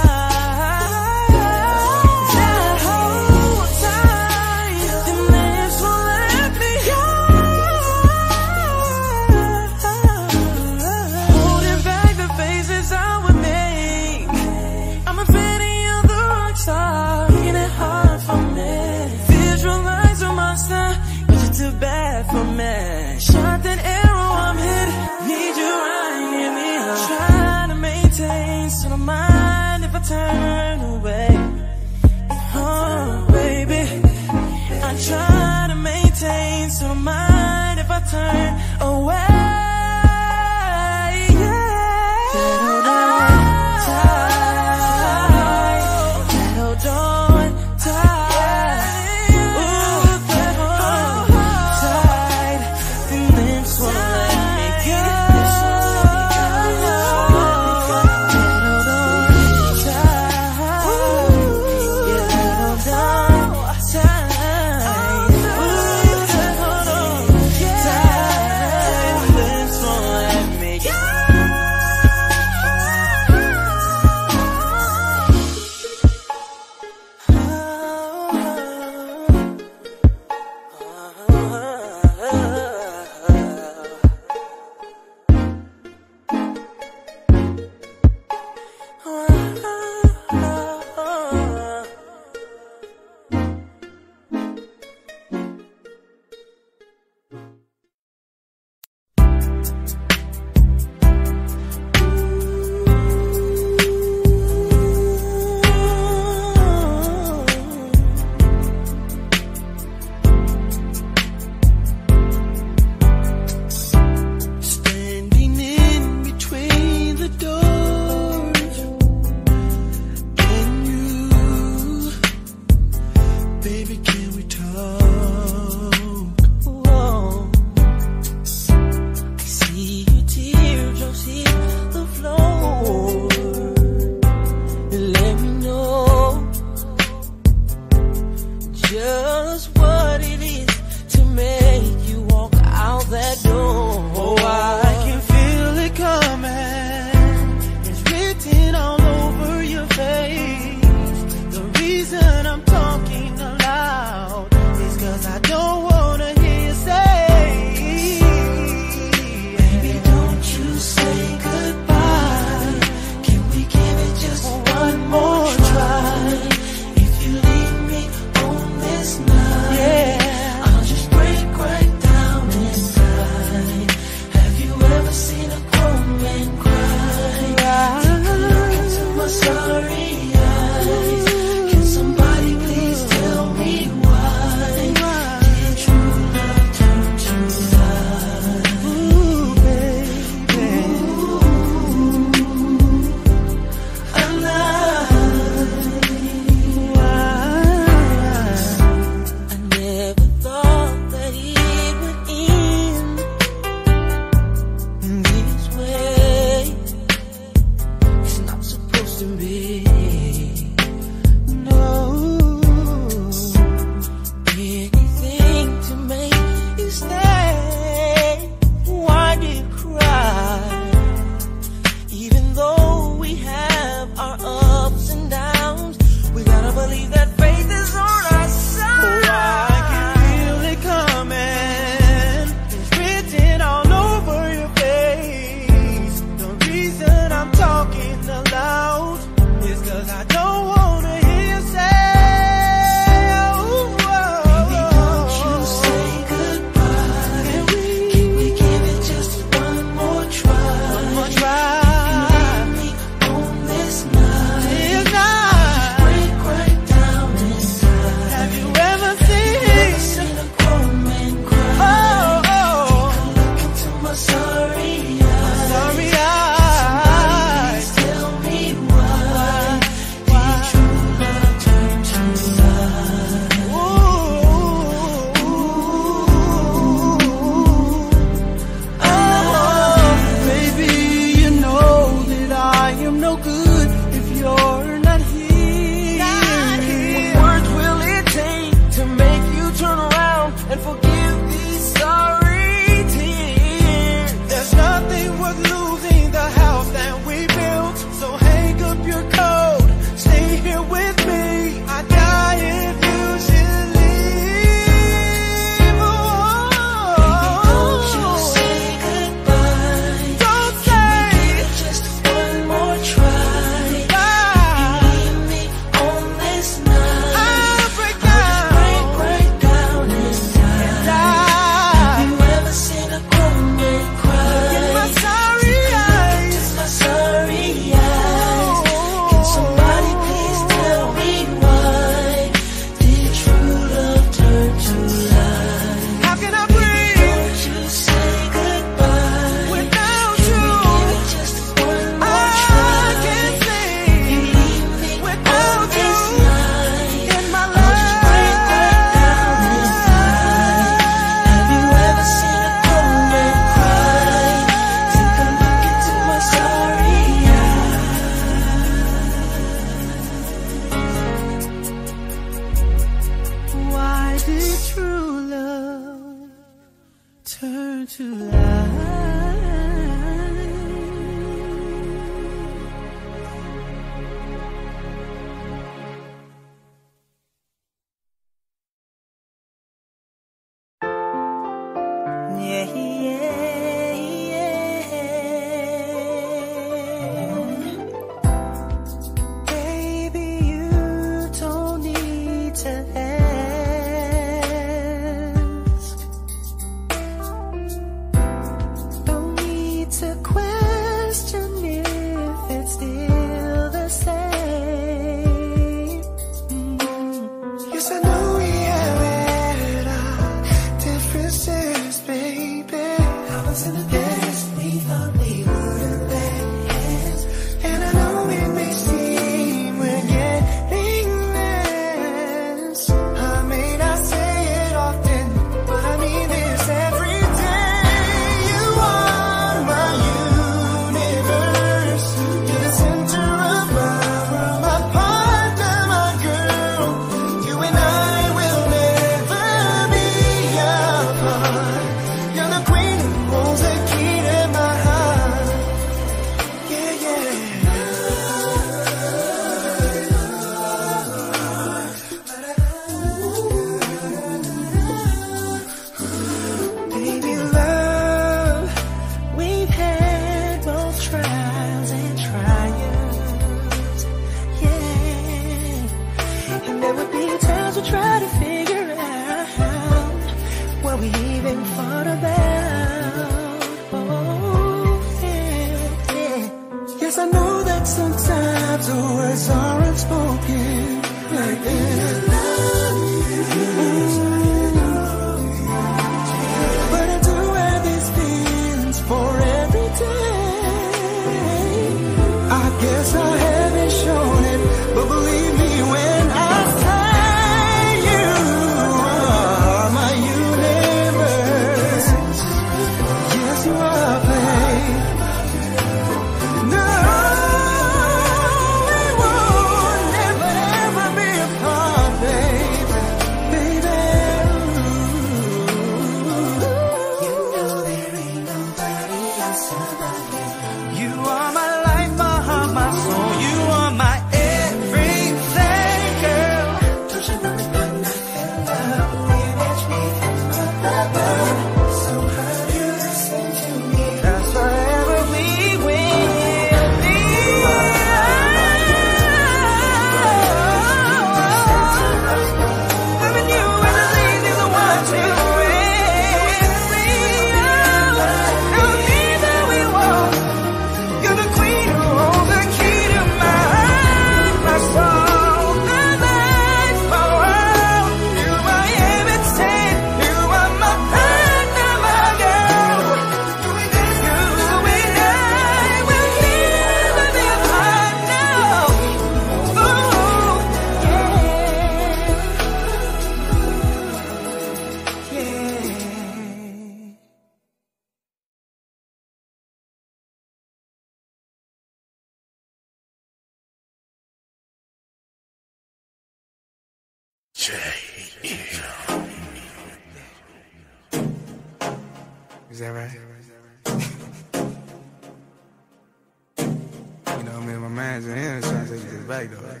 Speaker 16: you
Speaker 25: know,
Speaker 17: me and my
Speaker 28: man's in here trying to take this back though.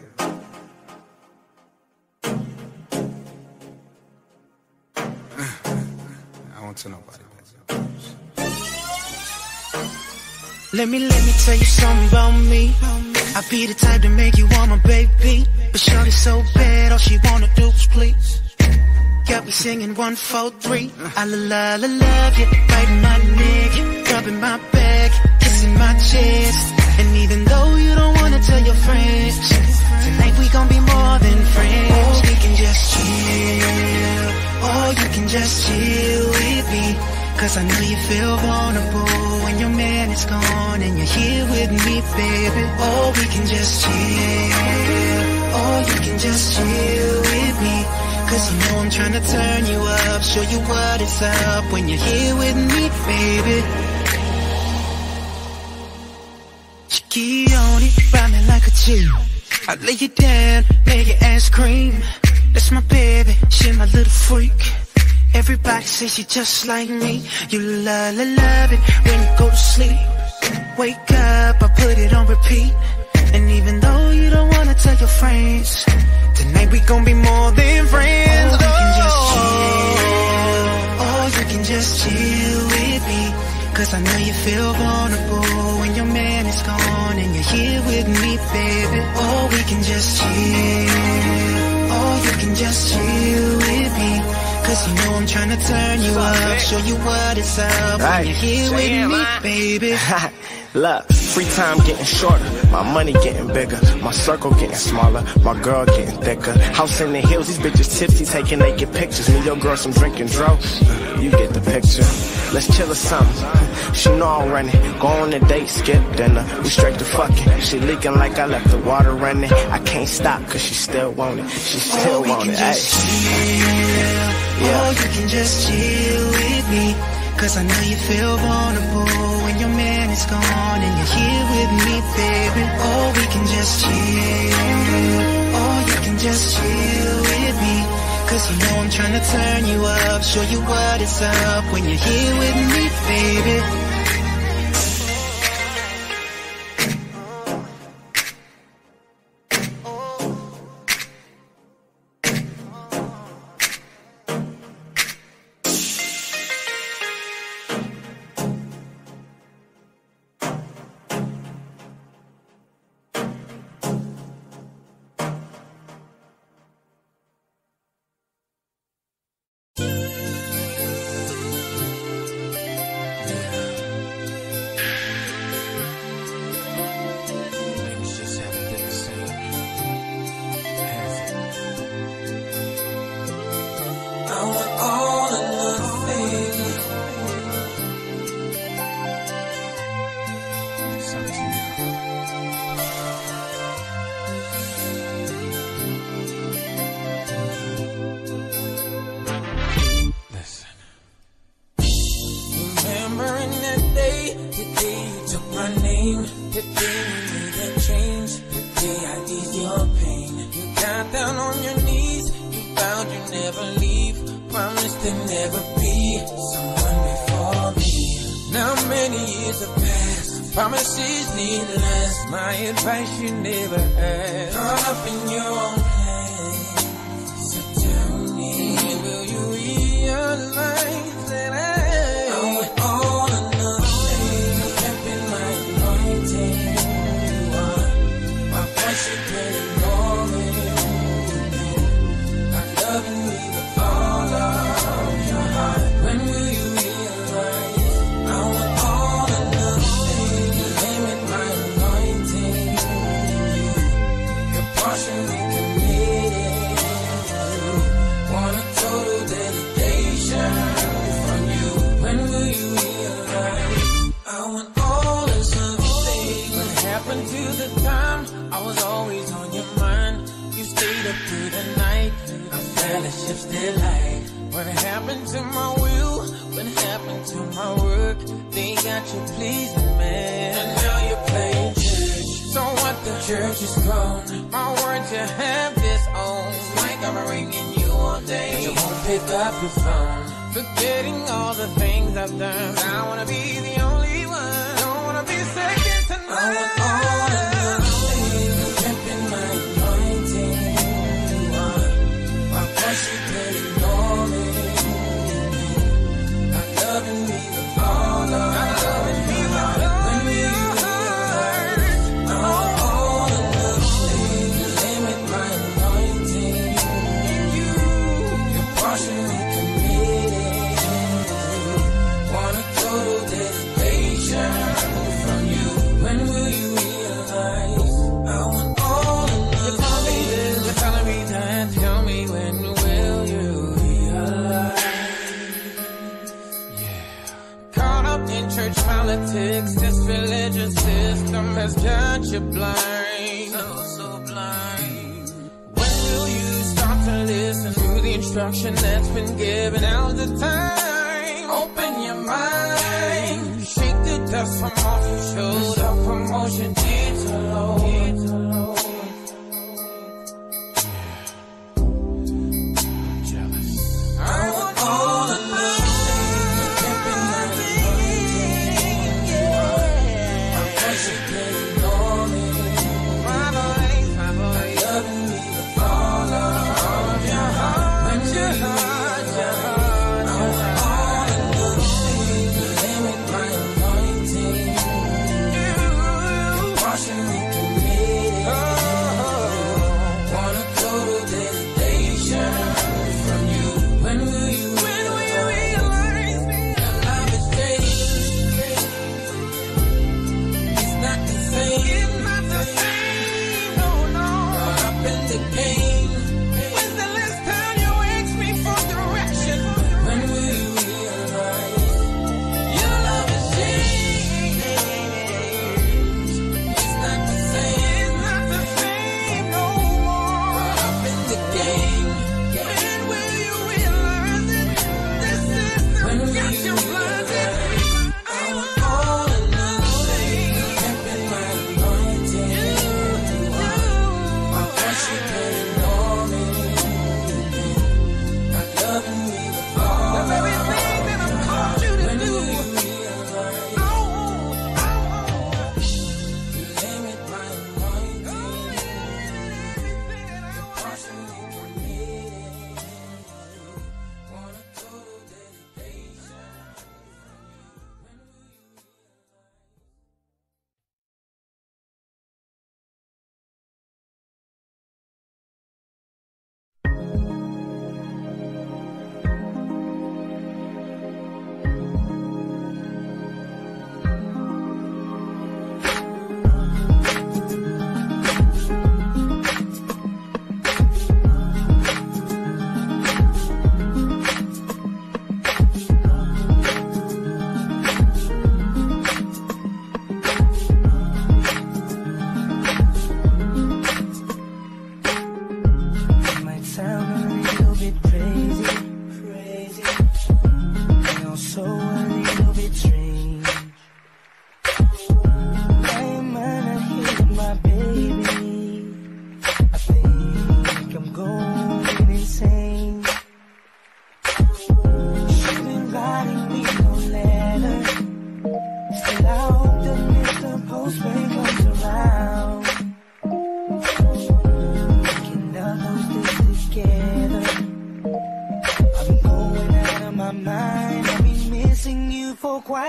Speaker 28: I won't tell nobody.
Speaker 29: Let me, let me tell you something about me. I be the type to make you want my baby. But shorty so bad, all she wanna do is please. Got me singing one, four, three. I la la la love you, biting my neck, rubbing my back, kissing my chest. And even though you don't wanna tell your friends, tonight we gon' be more than friends. Oh, we can just chill. Oh, you can just chill with me. Cause I know you feel vulnerable when your man is gone and you're here with me, baby. Oh, we can just chill. Oh, you can just chill with me. Cause you know I'm trying to turn you up, show you what it's up when you're here with me, baby. On it, ride me like a G. I lay you down, make your ass cream. That's my baby, she my little freak. Everybody say she just like me. You love, love, love it when you go to sleep. Wake up, I put it on repeat. And even though you don't wanna tell your friends, tonight we gon' be more than friends. Oh, you can just oh. chill. Oh, you can just chill with me. Cause I know you feel vulnerable when your man is gone you're here with me, baby. Oh, we can just chill. Oh, you can just chill with me. Cause you know I'm trying to turn you up, show you what it's up when you're here with me, baby.
Speaker 30: Look, free time getting shorter, my money getting bigger, my circle getting smaller, my girl getting thicker. House in the hills, these bitches tipsy, taking naked pictures. Me, your girl, some drinking dro. You get the picture. Let's chill or something. She know I'm running. Go on a date, skip dinner. We straight to fucking. She leaking like I left the water running. I can't stop cause she still want it. She still
Speaker 29: oh, we
Speaker 30: want
Speaker 29: can
Speaker 30: it.
Speaker 29: just chill. Oh, you can just chill with me. Cause I know you feel vulnerable when your man is gone and you're here with me, baby. Oh, we can just chill. Oh, you can just chill with me. Cause you know I'm trying to turn you up, show you what it's up when you're here with me, baby.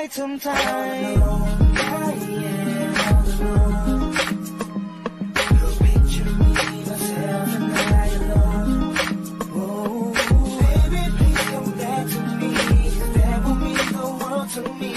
Speaker 31: Come back to me. That would mean the world to me.